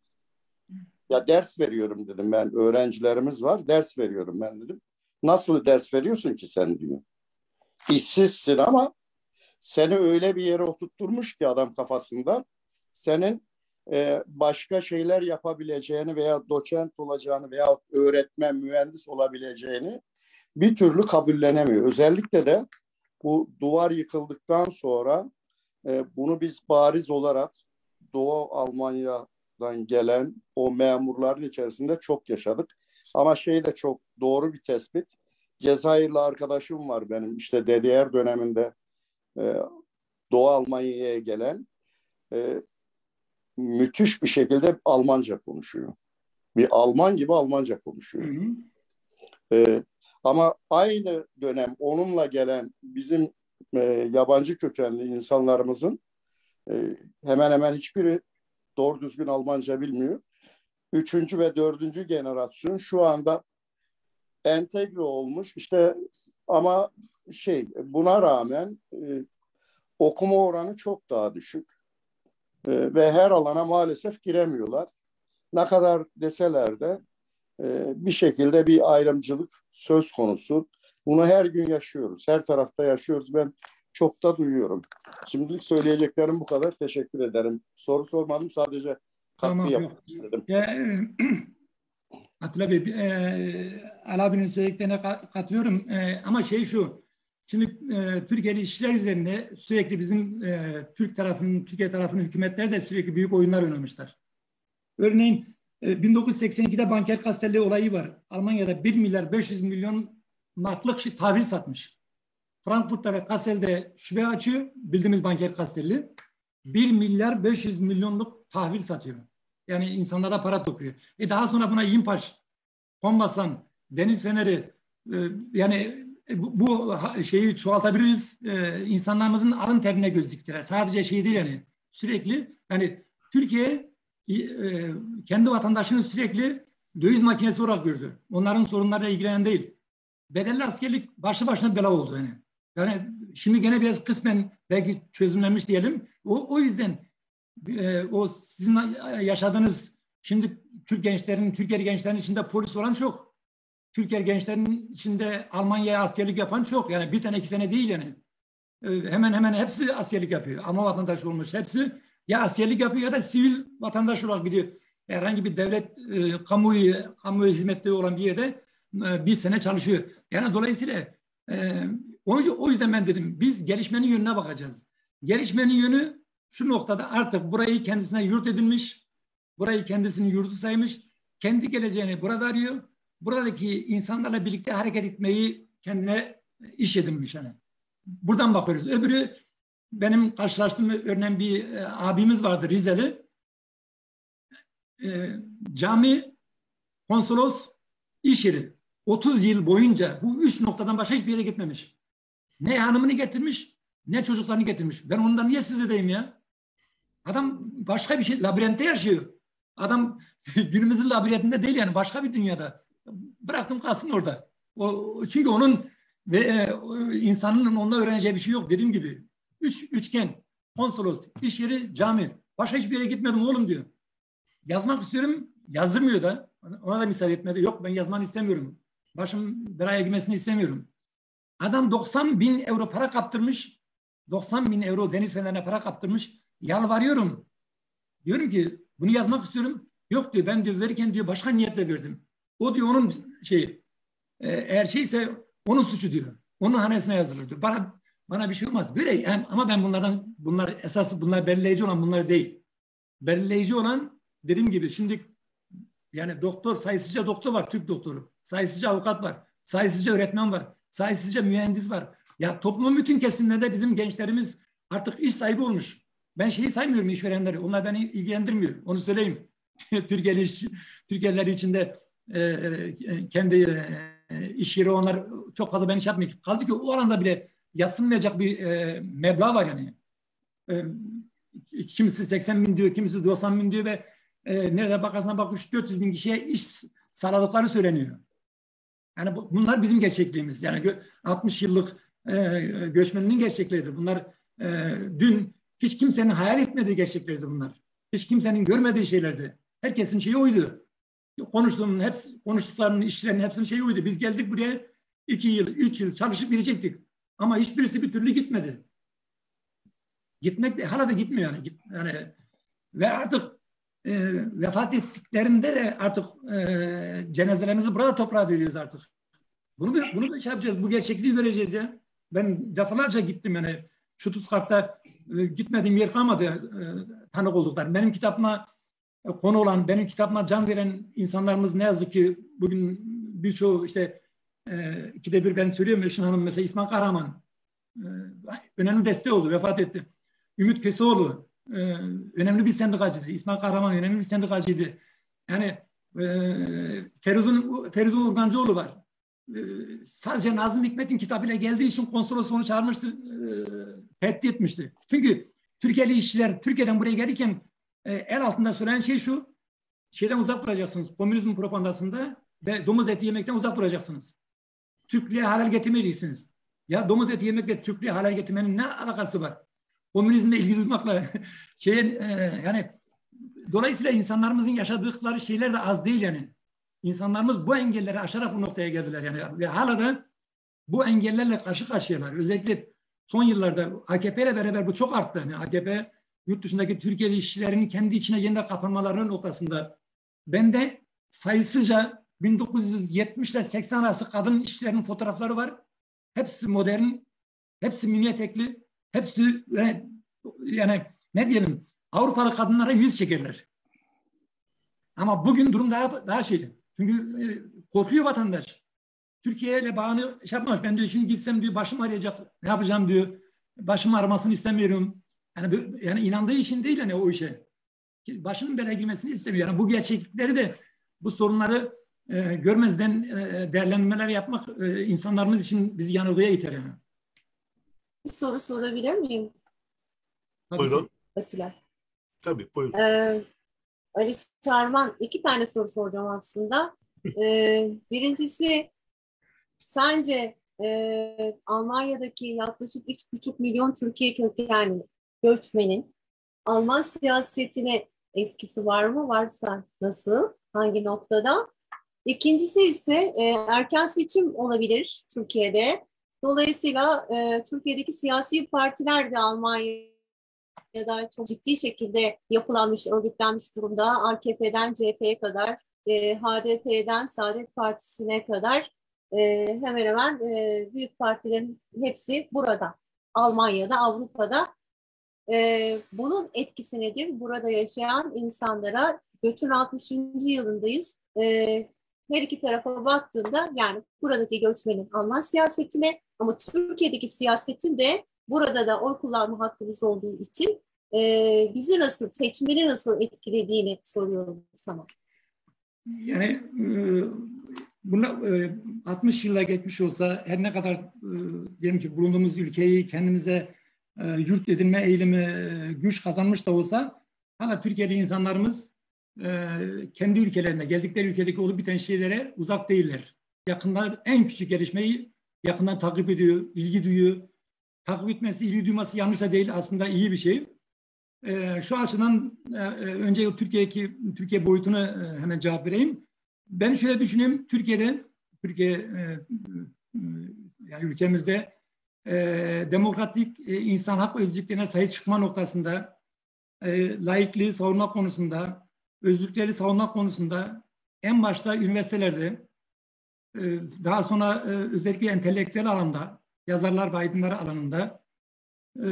Ya ders veriyorum dedim ben. Öğrencilerimiz var. Ders veriyorum ben dedim. Nasıl ders veriyorsun ki sen diyor. İşsizsin ama seni öyle bir yere oturtturmuş ki adam kafasında senin e, başka şeyler yapabileceğini veya doçent olacağını veya öğretmen, mühendis olabileceğini bir türlü kabullenemiyor. Özellikle de bu duvar yıkıldıktan sonra e, bunu biz bariz olarak Doğu Almanya'dan gelen o memurların içerisinde çok yaşadık. Ama şey de çok doğru bir tespit. Cezayirli arkadaşım var benim işte DDR döneminde e, Doğu Almanya'ya gelen e, müthiş bir şekilde Almanca konuşuyor. Bir Alman gibi Almanca konuşuyor. Hı hı. E, ama aynı dönem onunla gelen bizim e, yabancı kökenli insanlarımızın e, hemen hemen hiçbiri doğru düzgün Almanca bilmiyor. Üçüncü ve dördüncü generasyon şu anda entegre olmuş. İşte ama şey buna rağmen e, okuma oranı çok daha düşük. E, ve her alana maalesef giremiyorlar. Ne kadar deseler de e, bir şekilde bir ayrımcılık söz konusu. Bunu her gün yaşıyoruz. Her tarafta yaşıyoruz. Ben çok da duyuyorum. Şimdilik söyleyeceklerim bu kadar. Teşekkür ederim. Soru sormadım. Sadece katkı tamam, yapmak istedim. E, Atilla Bey, e, Ali abinin söylediklerine katılıyorum. E, ama şey şu, şimdi e, Türkiye'li işler üzerinde sürekli bizim e, Türk tarafının, Türkiye tarafının hükümetleri de sürekli büyük oyunlar oynamışlar. Örneğin 1982'de e, Banker Castelli olayı var. Almanya'da 1 milyar 500 milyon naklık tahvil satmış. Frankfurt'ta ve Kassel'de şube açıyor. Bildiğimiz Banker Castelli. 1 milyar 500 milyonluk tahvil satıyor. Yani insanlara para topluyor. E daha sonra buna Yimpaş, Kombasan, Deniz Feneri e, yani e, bu, bu şeyi çoğaltabiliriz. E, insanlarımızın alın terine göz diktiler. Sadece şey değil yani sürekli yani Türkiye e, kendi vatandaşını sürekli döviz makinesi olarak gördü. Onların sorunlarıyla ilgilenen değil. Bedelli askerlik başlı başına bela oldu yani. Yani şimdi gene biraz kısmen belki çözümlenmiş diyelim. O, o yüzden e, o sizin yaşadığınız şimdi Türk gençlerin, Türkiye gençlerin içinde polis olan çok. Türkiye gençlerin içinde Almanya'ya askerlik yapan çok. Yani bir tane iki tane değil yani. E, hemen hemen hepsi askerlik yapıyor. Ama vatandaş olmuş hepsi ya askerlik yapıyor ya da sivil vatandaş olarak gidiyor. Herhangi bir devlet e, kamuoyu, kamuoyu hizmetleri olan bir yerde e, bir sene çalışıyor. Yani dolayısıyla e, o yüzden ben dedim biz gelişmenin yönüne bakacağız. Gelişmenin yönü şu noktada artık burayı kendisine yurt edinmiş, burayı kendisinin yurdu saymış, kendi geleceğini burada arıyor. Buradaki insanlarla birlikte hareket etmeyi kendine iş edinmiş. Yani. Buradan bakıyoruz. Öbürü benim karşılaştığım örneğin bir e, abimiz vardı Rizeli. E, cami, konsolos, iş yeri. 30 yıl boyunca bu üç noktadan başka hiçbir yere gitmemiş. Ne hanımını getirmiş, ne çocuklarını getirmiş. Ben ondan niye size deyim ya? Adam başka bir şey, labirentte yaşıyor. Adam günümüzün labirentinde değil yani başka bir dünyada. Bıraktım kalsın orada. O, çünkü onun ve e, insanın onunla öğreneceği bir şey yok dediğim gibi. Üç, üçgen, konsolos, iş yeri, cami. Başka hiçbir yere gitmedim oğlum diyor. Yazmak istiyorum, yazdırmıyor da. Ona da misal etmedi. Yok ben yazmanı istemiyorum. Başım belaya girmesini istemiyorum. Adam 90 bin euro para kaptırmış. 90 bin euro deniz fenerine para kaptırmış. Yalvarıyorum. Diyorum ki bunu yazmak istiyorum. Yok diyor ben diyor verirken diyor başka niyetle verdim. O diyor onun şeyi. E, eğer şeyse onun suçu diyor. Onun hanesine yazılır diyor. Bana bana bir şey olmaz. Böyle yani, ama ben bunlardan bunlar esas bunlar belirleyici olan bunlar değil. Belirleyici olan dediğim gibi şimdi yani doktor sayısızca doktor var Türk doktoru. Sayısızca avukat var. Sayısızca öğretmen var. Sayısızca mühendis var. Ya toplumun bütün kesimlerinde bizim gençlerimiz artık iş sahibi olmuş. Ben şeyi saymıyorum işverenleri. Onlar beni ilgilendirmiyor. Onu söyleyeyim. Türkiye'li iş, Türkiye'liler içinde e, e, kendi e, iş yeri onlar çok fazla ben iş yapmıyor. Kaldı ki o alanda bile yatsınmayacak bir e, meblağ var yani. E, kimisi 80 bin diyor, kimisi 90 bin diyor ve e, nerede bakarsına bak 400 bin kişiye iş sağladıkları söyleniyor. Yani bu, bunlar bizim gerçekliğimiz. Yani 60 yıllık e, göçmeninin gerçekliğidir. Bunlar e, dün hiç kimsenin hayal etmediği gerçeklerdi bunlar. Hiç kimsenin görmediği şeylerdi. Herkesin şeyi oydu. Konuştuğum, hep, konuştuklarının, işlerinin hepsinin şeyi oydu. Biz geldik buraya iki yıl, üç yıl çalışıp gidecektik. Ama hiçbirisi bir türlü gitmedi. Gitmek de hala da gitmiyor yani. yani ve artık e, vefat ettiklerinde de artık e, cenazelerimizi burada toprağa veriyoruz artık. Bunu bunu da şey yapacağız. Bu gerçekliği göreceğiz ya. Ben defalarca gittim yani. Şu tutkartta e, gitmediğim yer kalmadı e, tanık olduklar. Benim kitabıma e, konu olan, benim kitabıma can veren insanlarımız ne yazık ki bugün birçoğu işte e, ikide bir ben söylüyorum Eşin Hanım mesela İsmail Kahraman e, önemli desteği oldu, vefat etti. Ümit Köseoğlu e, önemli bir sendikacıydı. İsmail Kahraman önemli bir sendikacıydı. Yani e, Feridun, Feridun Urgancıoğlu var. E, sadece Nazım Hikmet'in kitabıyla geldiği için konsolosluğunu çağırmıştı, e, tehdit etmişti. Çünkü Türkiye'li işçiler Türkiye'den buraya gelirken e, el altında söylenen şey şu, şeyden uzak duracaksınız. Komünizm propagandasında ve domuz eti yemekten uzak duracaksınız. Türklüğe halal getirmeyeceksiniz. Ya domuz eti yemekle Türklüğe halal getirmenin ne alakası var? Komünizmle ilgi duymakla şeyin e, yani dolayısıyla insanlarımızın yaşadıkları şeyler de az değil yani. İnsanlarımız bu engelleri aşarak bu noktaya geldiler yani ve hala da bu engellerle karşı karşıyalar. Özellikle son yıllarda AKP ile beraber bu çok arttı. Yani AKP yurt dışındaki Türkiye'li işçilerin kendi içine yeniden kapanmalarının noktasında ben de sayısızca 1970 ile 80 arası kadın işçilerin fotoğrafları var. Hepsi modern, hepsi mini etekli, hepsi yani, yani ne diyelim Avrupalı kadınlara yüz çekerler. Ama bugün durum daha, daha şey. Çünkü e, korkuyor vatandaş. Türkiye ile bağını şey yapmaz. Ben diyor şimdi gitsem diyor başım arayacak. Ne yapacağım diyor. Başım aramasını istemiyorum. Yani, yani inandığı için değil yani o işe. Başının belaya girmesini istemiyor. Yani bu gerçeklikleri de bu sorunları e, görmezden e, değerlendirmeler yapmak e, insanlarımız için bizi yanılgıya iter yani. Bir soru sorabilir miyim? Buyurun. Atilla. Tabii buyurun. Ee, Ali Çarman iki tane soru soracağım aslında. Ee, birincisi sence e, Almanya'daki yaklaşık 3,5 milyon Türkiye kökenli göçmenin Alman siyasetine etkisi var mı? Varsa nasıl? Hangi noktada? İkincisi ise e, erken seçim olabilir Türkiye'de. Dolayısıyla e, Türkiye'deki siyasi partiler de Almanya'da çok ciddi şekilde yapılanmış, örgütlenmiş durumda. AKP'den CHP'ye kadar, e, HDP'den Saadet Partisi'ne kadar e, hemen hemen e, büyük partilerin hepsi burada. Almanya'da, Avrupa'da. E, bunun etkisi nedir? Burada yaşayan insanlara göçün 60. yılındayız. E, her iki tarafa baktığında yani buradaki göçmenin Alman siyasetine ama Türkiye'deki siyasetin de burada da oy kullanma hakkımız olduğu için e, bizi nasıl, seçmeni nasıl etkilediğini soruyorum sana. Yani e, buna e, 60 yıla geçmiş olsa her ne kadar e, diyelim ki bulunduğumuz ülkeyi kendimize e, yurt edinme eğilimi e, güç kazanmış da olsa hala Türkiye'li insanlarımız e, kendi ülkelerinde, gezdikleri ülkedeki olup biten şeylere uzak değiller. Yakınlar en küçük gelişmeyi yakından takip ediyor, ilgi duyuyor. Takip etmesi, ilgi duyması yanlış değil aslında iyi bir şey. E, şu açıdan e, önce Türkiye'deki Türkiye boyutunu e, hemen cevap vereyim. Ben şöyle düşünüyorum, Türkiye'de, Türkiye e, yani ülkemizde e, demokratik e, insan hak ve özgürlüklerine sahip çıkma noktasında, e, laikliği savunma konusunda, özgürlükleri savunmak konusunda en başta üniversitelerde, e, daha sonra e, özellikle entelektüel alanda, yazarlar ve aydınlar alanında e,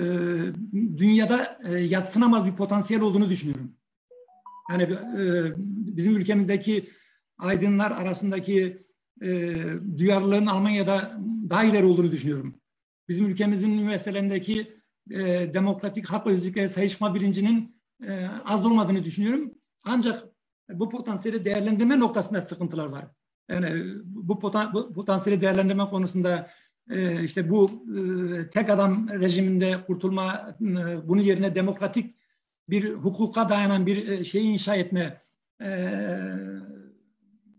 dünyada yatsınamaz bir potansiyel olduğunu düşünüyorum. Yani bizim ülkemizdeki aydınlar arasındaki duyarlılığın Almanya'da daha ileri olduğunu düşünüyorum. Bizim ülkemizin üniversitelerindeki demokratik hak ve özgürlüklere sayışma bilincinin az olmadığını düşünüyorum. Ancak bu potansiyeli değerlendirme noktasında sıkıntılar var. Yani bu, potan, bu potansiyeli değerlendirme konusunda e, işte bu e, tek adam rejiminde kurtulma, e, bunun yerine demokratik bir hukuka dayanan bir e, şeyi inşa etme, e,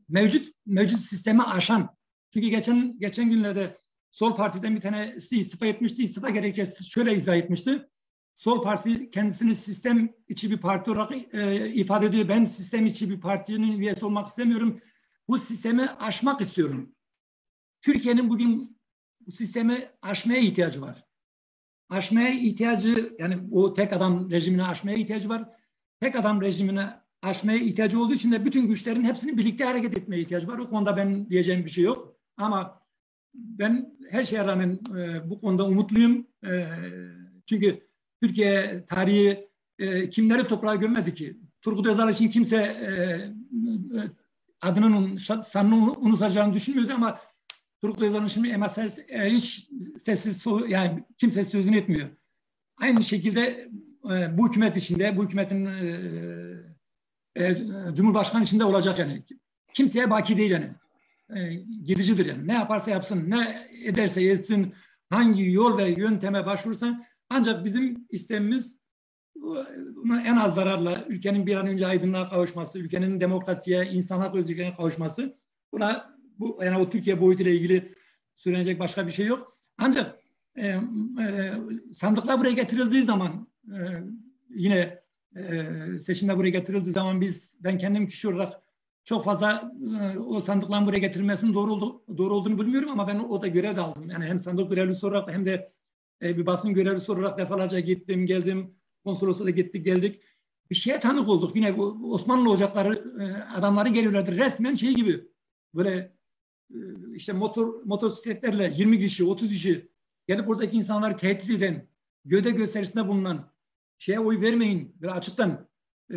mevcut mevcut sistemi aşan. Çünkü geçen geçen günlerde Sol Parti'den bir tanesi istifa etmişti. İstifa gerekçesi şöyle izah etmişti. Sol Parti kendisini sistem içi bir parti olarak e, ifade ediyor. Ben sistem içi bir partinin üyesi olmak istemiyorum. Bu sistemi aşmak istiyorum. Türkiye'nin bugün bu sistemi aşmaya ihtiyacı var. Aşmaya ihtiyacı yani o tek adam rejimine aşmaya ihtiyacı var. Tek adam rejimine aşmaya ihtiyacı olduğu için de bütün güçlerin hepsini birlikte hareket etmeye ihtiyacı var. O konuda ben diyeceğim bir şey yok. Ama ben her şeye rağmen e, bu konuda umutluyum. E, çünkü Türkiye tarihi e, kimleri toprağa gömmedi ki? Turgut Özal için kimse e, e adının sanını unutacağını düşünmüyordu ama Turgut Özal'ın şimdi MSS e, hiç sessiz yani kimse sözünü etmiyor. Aynı şekilde e, bu hükümet içinde, bu hükümetin e, e, Cumhurbaşkanı içinde olacak yani. Kimseye baki değil yani. E, gidicidir yani. Ne yaparsa yapsın, ne ederse etsin, hangi yol ve yönteme başvurursa ancak bizim istemimiz buna en az zararla ülkenin bir an önce aydınlığa kavuşması, ülkenin demokrasiye, insan hak özgürlüğüne kavuşması. Buna bu yani o Türkiye boyutuyla ilgili söylenecek başka bir şey yok. Ancak e, e, sandıklar buraya getirildiği zaman e, yine e, seçimde buraya getirildiği zaman biz ben kendim kişi olarak çok fazla e, o sandıkların buraya getirilmesinin doğru oldu, doğru olduğunu bilmiyorum ama ben o da görev aldım. Yani hem sandık görevlisi olarak hem de e, bir basın görevlisi olarak defalarca gittim, geldim. Konsolosluğa gittik, geldik. Bir şeye tanık olduk. Yine bu Osmanlı ocakları e, adamları geliyorlardı. Resmen şey gibi böyle e, işte motor motosikletlerle 20 kişi, 30 kişi gelip buradaki insanları tehdit eden, göde gösterisinde bulunan şeye oy vermeyin. Böyle açıktan e,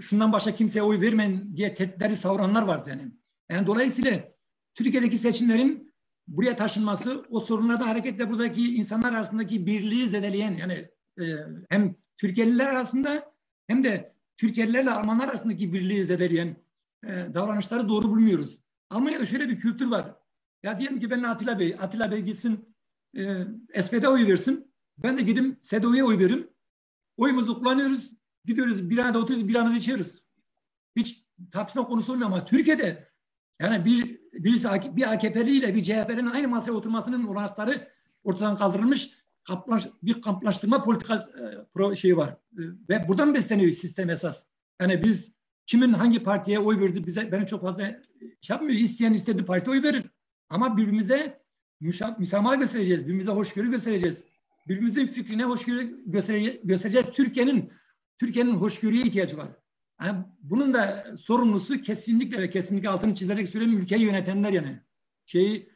şundan başka kimseye oy vermeyin diye tehditleri savuranlar vardı yani. Yani dolayısıyla Türkiye'deki seçimlerin buraya taşınması o sorunlarda hareketle buradaki insanlar arasındaki birliği zedeleyen yani e, hem Türkiye'liler arasında hem de Türkiye'lilerle Almanlar arasındaki birliği zedeleyen e, davranışları doğru bulmuyoruz. Almanya'da şöyle bir kültür var. Ya diyelim ki ben Atilla Bey, Atilla Bey gitsin e, SPD oy versin. Ben de gidim SEDO'ya oy veririm. Oyumuzu kullanıyoruz. Gidiyoruz bir anda oturuyoruz bir anız içiyoruz. Hiç tartışma konusu olmuyor ama Türkiye'de yani bir birisi bir AKP'li ile bir CHP'nin aynı masaya oturmasının olanakları ortadan kaldırılmış kamplaş, bir kamplaştırma politikası e, şeyi var. E, ve buradan besleniyor sistem esas. Yani biz kimin hangi partiye oy verdi bize beni çok fazla şey yapmıyor. İsteyen istediği parti oy verir. Ama birbirimize müsamaha göstereceğiz. Birbirimize hoşgörü göstereceğiz. Birbirimizin fikrine hoşgörü göstereceğiz. Türkiye'nin Türkiye'nin hoşgörüye ihtiyacı var. Yani bunun da sorumlusu kesinlikle ve kesinlikle altını çizerek söyleyeyim ülkeyi yönetenler yani. Şeyi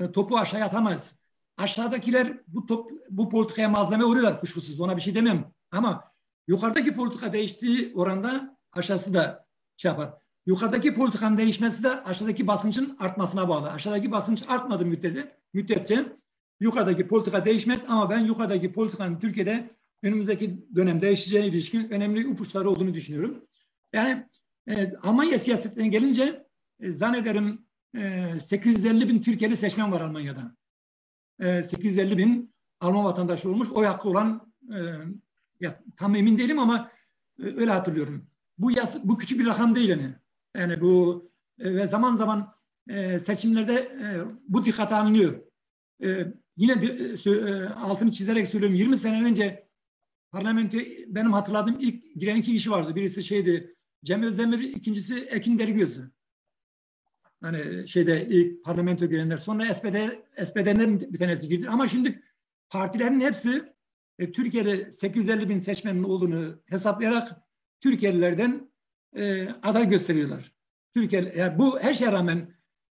e, topu aşağıya atamaz. Aşağıdakiler bu top, bu politikaya malzeme oluyorlar kuşkusuz. Ona bir şey demem. Ama yukarıdaki politika değiştiği oranda aşağısı da şey yapar. Yukarıdaki politikanın değişmesi de aşağıdaki basıncın artmasına bağlı. Aşağıdaki basınç artmadı müddetçe, müddetçe yukarıdaki politika değişmez ama ben yukarıdaki politikanın Türkiye'de önümüzdeki dönem değişeceğine ilişkin önemli ipuçları olduğunu düşünüyorum. Yani e, Almanya siyasetine gelince e, zannederim e, 850 bin Türkiye'li seçmen var Almanya'da. E, 850 bin Alman vatandaşı olmuş. Oy hakkı olan e, ya, tam emin değilim ama e, öyle hatırlıyorum. Bu yas, bu küçük bir rakam değil yani. Yani bu e, ve zaman zaman e, seçimlerde e, bu dikkate alınıyor. E, yine de, e, altını çizerek söylüyorum 20 sene önce parlamento benim hatırladığım ilk giren iki kişi vardı. Birisi şeydi Cem Özdemir, ikincisi Ekin Derigöz'ü. Hani şeyde ilk parlamento girenler. Sonra SPD, SPD'den bir tanesi girdi. Ama şimdi partilerin hepsi e, Türkiye'de 850 bin seçmenin olduğunu hesaplayarak Türkiye'lilerden e, aday gösteriyorlar. Türkiye, yani bu her şeye rağmen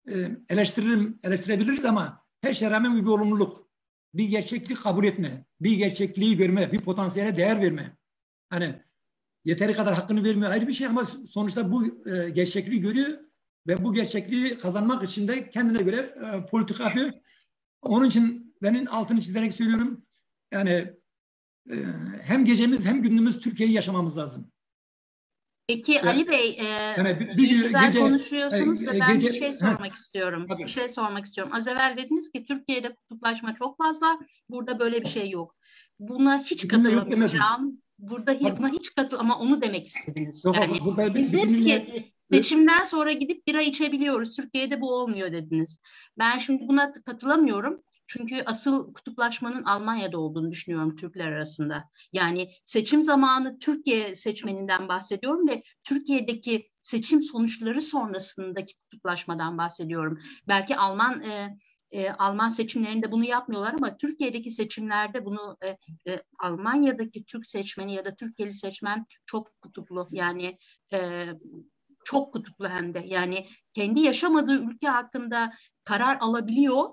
e, eleştiririm, eleştirebiliriz ama her şeye rağmen bir olumluluk. Bir gerçeklik kabul etme. Bir gerçekliği görme. Bir potansiyele değer verme. Hani yeteri kadar hakkını vermiyor ayrı bir şey ama sonuçta bu e, gerçekliği görüyor ve bu gerçekliği kazanmak için de kendine göre e, politika yapıyor. Onun için benim altını çizerek söylüyorum. Yani e, hem gecemiz hem gündüzümüz Türkiye'yi yaşamamız lazım. Peki yani, Ali Bey, e, yani bir, bir, güzel gece, konuşuyorsunuz e, da ben gece, bir şey sormak ha, istiyorum. Tabii. Bir şey sormak istiyorum. Az evvel dediniz ki Türkiye'de kutuplaşma çok fazla, burada böyle bir şey yok. Buna hiç katılamayacağım. Burada hiç, buna hiç katıl ama onu demek istediniz. Yok, yani bu, dediniz ki seçimden sonra gidip bira içebiliyoruz. Türkiye'de bu olmuyor dediniz. Ben şimdi buna katılamıyorum. Çünkü asıl kutuplaşmanın Almanya'da olduğunu düşünüyorum Türkler arasında. Yani seçim zamanı Türkiye seçmeninden bahsediyorum ve Türkiye'deki seçim sonuçları sonrasındaki kutuplaşmadan bahsediyorum. Belki Alman e, e, Alman seçimlerinde bunu yapmıyorlar ama Türkiye'deki seçimlerde bunu e, e, Almanya'daki Türk seçmeni ya da Türkiye'li seçmen çok kutuplu. Yani e, çok kutuplu hem de. Yani kendi yaşamadığı ülke hakkında karar alabiliyor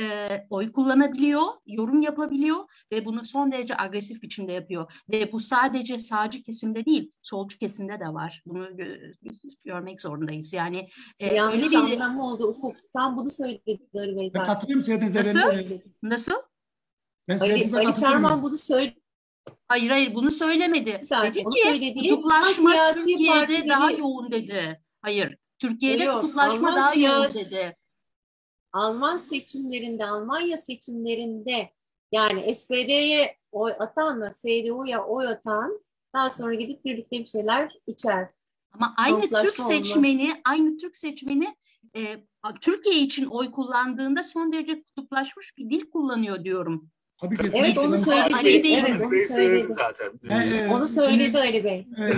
e, oy kullanabiliyor, yorum yapabiliyor ve bunu son derece agresif biçimde yapıyor. Ve bu sadece sağcı kesimde değil, solcu kesimde de var. Bunu gö görmek zorundayız. Yani e, yanlış öyle bir... anlamı oldu Ufuk. Tam bunu söyledi Bey zaten. Katılıyorum söylediğinize. Nasıl? Nasıl? Ben Ali, Ali Çarman bunu söyledi. Hayır hayır bunu söylemedi. Dedi ki söyledi. kutuplaşma Türkiye'de partileri... daha yoğun dedi. Hayır. Türkiye'de Yok, kutuplaşma daha siyasi... yoğun dedi. Alman seçimlerinde, Almanya seçimlerinde yani SPD'ye oy atanla CDU'ya oy atan daha sonra gidip birlikte bir şeyler içer. Ama aynı Türk seçmeni, olmaz. aynı Türk seçmeni e, Türkiye için oy kullandığında son derece kutuplaşmış bir dil kullanıyor diyorum. Tabii ki. Evet onu söyledi. Ali Bey, evet onu söyledi. zaten. Ee, onu söyledi Ali Bey. E,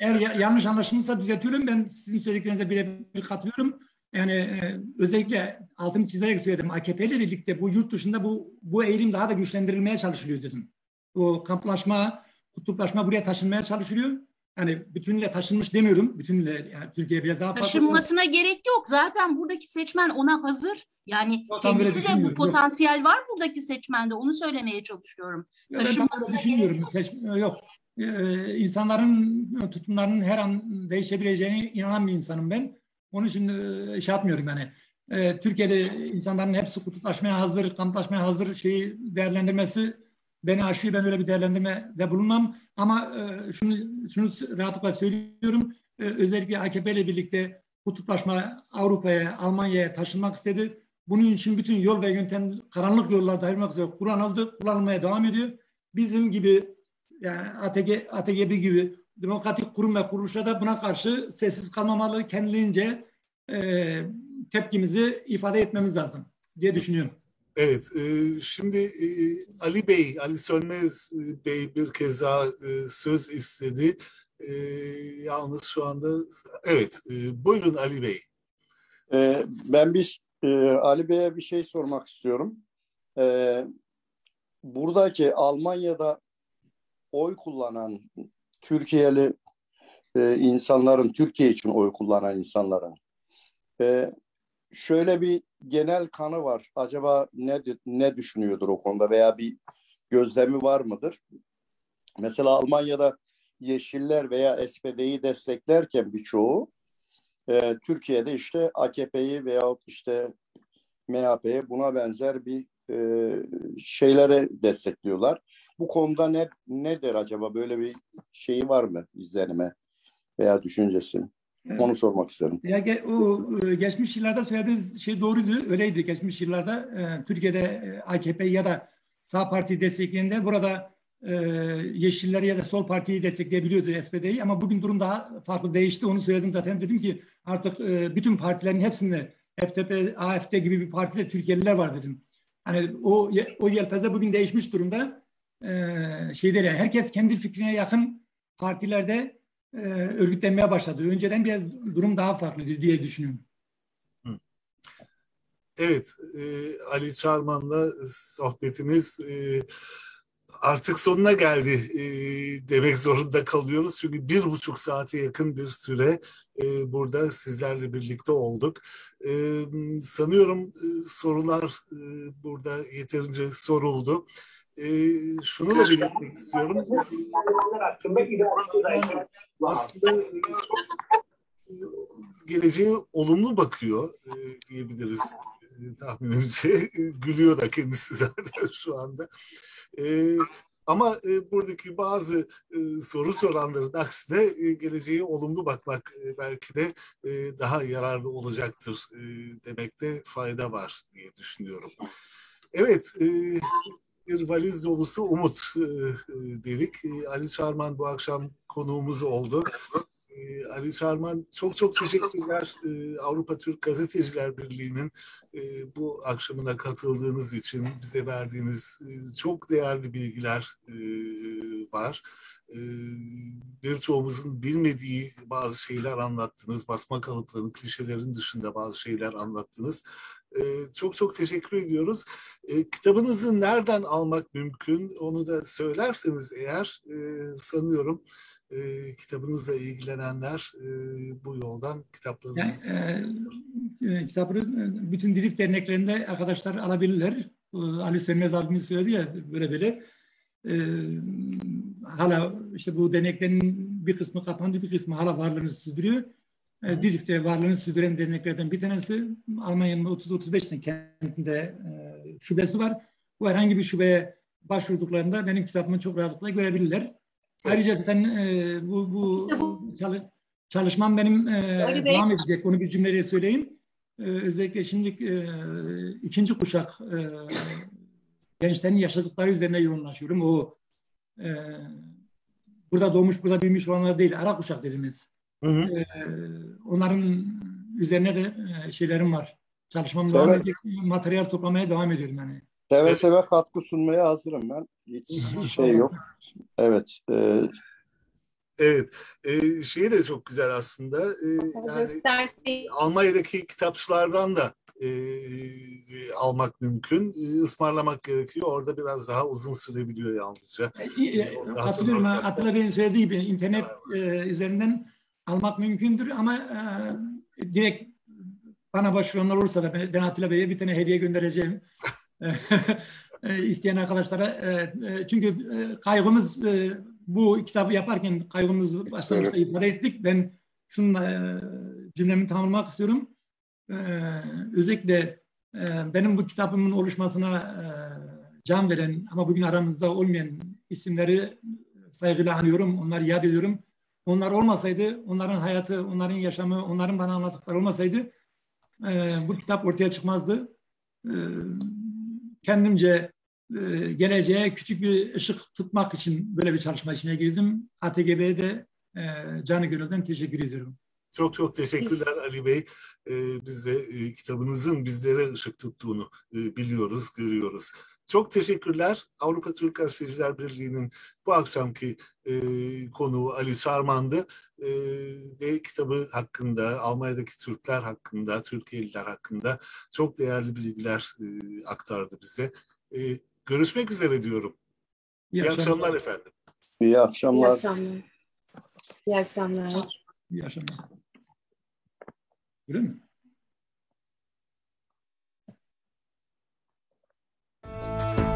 eğer yanlış anlaşılmışsa düzeltiyorum. Ben sizin söylediklerinize birebir katılıyorum. Yani e, özellikle altını çizerek söyledim. AKP ile birlikte bu yurt dışında bu bu eğilim daha da güçlendirilmeye çalışılıyor dedim. Bu kamplaşma, kutuplaşma buraya taşınmaya çalışılıyor. Yani bütünle taşınmış demiyorum. Bütünle yani Türkiye biraz daha Taşınmasına farklı. gerek yok. Zaten buradaki seçmen ona hazır. Yani kendisi de bu potansiyel yok. var buradaki seçmende. Onu söylemeye çalışıyorum. Yok, Taşınmasına düşünmüyorum. Seç, yok. Ee, insanların tutumlarının her an değişebileceğine inanan bir insanım ben. Onun için e, şey yapmıyorum yani. E, Türkiye'de insanların hepsi kutuplaşmaya hazır, kamplaşmaya hazır şeyi değerlendirmesi beni aşıyor. Ben öyle bir değerlendirme de bulunmam. Ama e, şunu, şunu rahatlıkla söylüyorum. E, özellikle AKP ile birlikte kutuplaşma Avrupa'ya, Almanya'ya taşınmak istedi. Bunun için bütün yol ve yöntem karanlık yollarda ayırmak üzere kullanıldı, kullanılmaya devam ediyor. Bizim gibi yani ATG, ATGB gibi demokratik kurum ve kuruluşa da buna karşı sessiz kalmamalı, kendiliğince e, tepkimizi ifade etmemiz lazım diye düşünüyorum. Evet, e, şimdi e, Ali Bey, Ali Sönmez e, Bey bir kez daha e, söz istedi. E, yalnız şu anda, evet, e, buyurun Ali Bey. E, ben bir e, Ali Bey'e bir şey sormak istiyorum. E, buradaki Almanya'da oy kullanan Türkiye'li e, insanların, Türkiye için oy kullanan insanların e, şöyle bir genel kanı var. Acaba ne ne düşünüyordur o konuda veya bir gözlemi var mıdır? Mesela Almanya'da Yeşiller veya SPD'yi desteklerken birçoğu e, Türkiye'de işte AKP'yi veyahut işte MHP'ye buna benzer bir e, şeylere destekliyorlar. Bu konuda ne nedir acaba? Böyle bir şeyi var mı izlenime veya düşüncesi? Onu sormak isterim. Ya o e, geçmiş yıllarda söylediğiniz şey doğruydu. Öyleydi. Geçmiş yıllarda e, Türkiye'de e, AKP ya da sağ parti destekleyenler burada e, Yeşilleri ya da Sol Parti'yi destekleyebiliyordu SPD'yi ama bugün durum daha farklı değişti. Onu söyledim zaten. Dedim ki artık e, bütün partilerin hepsinde FTP, AFD gibi bir partide Türkiye'liler var dedim. Hani o o yelpaze bugün değişmiş durumda. Ee, şeyler yani herkes kendi fikrine yakın partilerde e, örgütlenmeye başladı. Önceden biraz durum daha farklıydı diye düşünüyorum. Evet, e, Ali Çarman'la sohbetimiz e, artık sonuna geldi e, demek zorunda kalıyoruz. Çünkü bir buçuk saate yakın bir süre e, burada sizlerle birlikte olduk. E, sanıyorum e, sorular e, burada yeterince soruldu. E, şunu da belirtmek istiyorum. Aslında çok geleceğe olumlu bakıyor e, diyebiliriz tahminimce. Gülüyor da kendisi zaten şu anda. Ama e, buradaki bazı e, soru soranların aksine e, geleceğe olumlu bakmak e, belki de e, daha yararlı olacaktır e, demekte fayda var diye düşünüyorum. Evet, e, bir valiz dolusu umut e, e dedik. E, Ali Çarman bu akşam konuğumuz oldu. Ee, Ali Şarman çok çok teşekkürler ee, Avrupa Türk Gazeteciler Birliği'nin e, bu akşamına katıldığınız için bize verdiğiniz e, çok değerli bilgiler e, var. E, birçoğumuzun bilmediği bazı şeyler anlattınız. Basma kalıpların, klişelerin dışında bazı şeyler anlattınız. E, çok çok teşekkür ediyoruz. E, kitabınızı nereden almak mümkün onu da söylerseniz eğer e, sanıyorum e, kitabınızla ilgilenenler e, bu yoldan kitaplarınızı... Yani, e, kitabı bütün Dilif derneklerinde arkadaşlar alabilirler. Ali Sönmez abimiz söyledi ya böyle böyle. E, hala işte bu derneklerin bir kısmı kapandı, bir kısmı hala varlığını sürdürüyor. E, Dilif'te varlığını sürdüren derneklerden bir tanesi Almanya'nın 30-35 kentinde e, şubesi var. Bu herhangi bir şubeye başvurduklarında benim kitabımı çok rahatlıkla görebilirler. Ayrıca ben e, bu, bu çalış, çalışmam benim e, devam edecek. Onu bir cümleyle söyleyeyim. E, özellikle şimdi e, ikinci kuşak e, gençlerin yaşadıkları üzerine yoğunlaşıyorum. O e, burada doğmuş, burada büyümüş olanlar değil, ara kuşak dediğimiz. Hı hı. E, onların üzerine de e, şeylerim var. Çalışmam devam edecek. Materyal toplamaya devam ediyorum yani. Seve seve katkı sunmaya hazırım ben. Hiç şey yok. Evet. E, Evet, e, şey de çok güzel aslında. E, yani, Almanya'daki kitapçılardan da e, almak mümkün. E, ısmarlamak gerekiyor. Orada biraz daha uzun sürebiliyor yalnızca. E, e, hatırlıyorum. Atilla Bey'in söylediği gibi internet e, üzerinden almak mümkündür ama e, direkt bana başvuranlar olursa da ben, ben Atilla Bey'e bir tane hediye göndereceğim. isteyen arkadaşlara. Çünkü kaygımız bu kitabı yaparken kaygımızı başlangıçta ifade ettik. Ben şununla cümlemi tamamlamak istiyorum. Özellikle benim bu kitabımın oluşmasına can veren ama bugün aramızda olmayan isimleri saygıyla anıyorum. Onları yad ediyorum. Onlar olmasaydı, onların hayatı, onların yaşamı, onların bana anlattıkları olmasaydı bu kitap ortaya çıkmazdı kendimce e, geleceğe küçük bir ışık tutmak için böyle bir çalışma içine girdim. ATGB'ye de e, canı gönülden teşekkür ediyorum. Çok çok teşekkürler Ali Bey. Ee, biz de e, kitabınızın bizlere ışık tuttuğunu e, biliyoruz, görüyoruz. Çok teşekkürler. Avrupa Türk Gazeteciler Birliği'nin bu akşamki e, konuğu Ali Şarman'dı. E, ve kitabı hakkında, Almanya'daki Türkler hakkında, Türkiye'liler hakkında çok değerli bilgiler e, aktardı bize. E, görüşmek üzere diyorum. İyi, İyi akşamlar. akşamlar efendim. İyi akşamlar. İyi akşamlar. İyi akşamlar. İyi akşamlar. Öyle mi? Música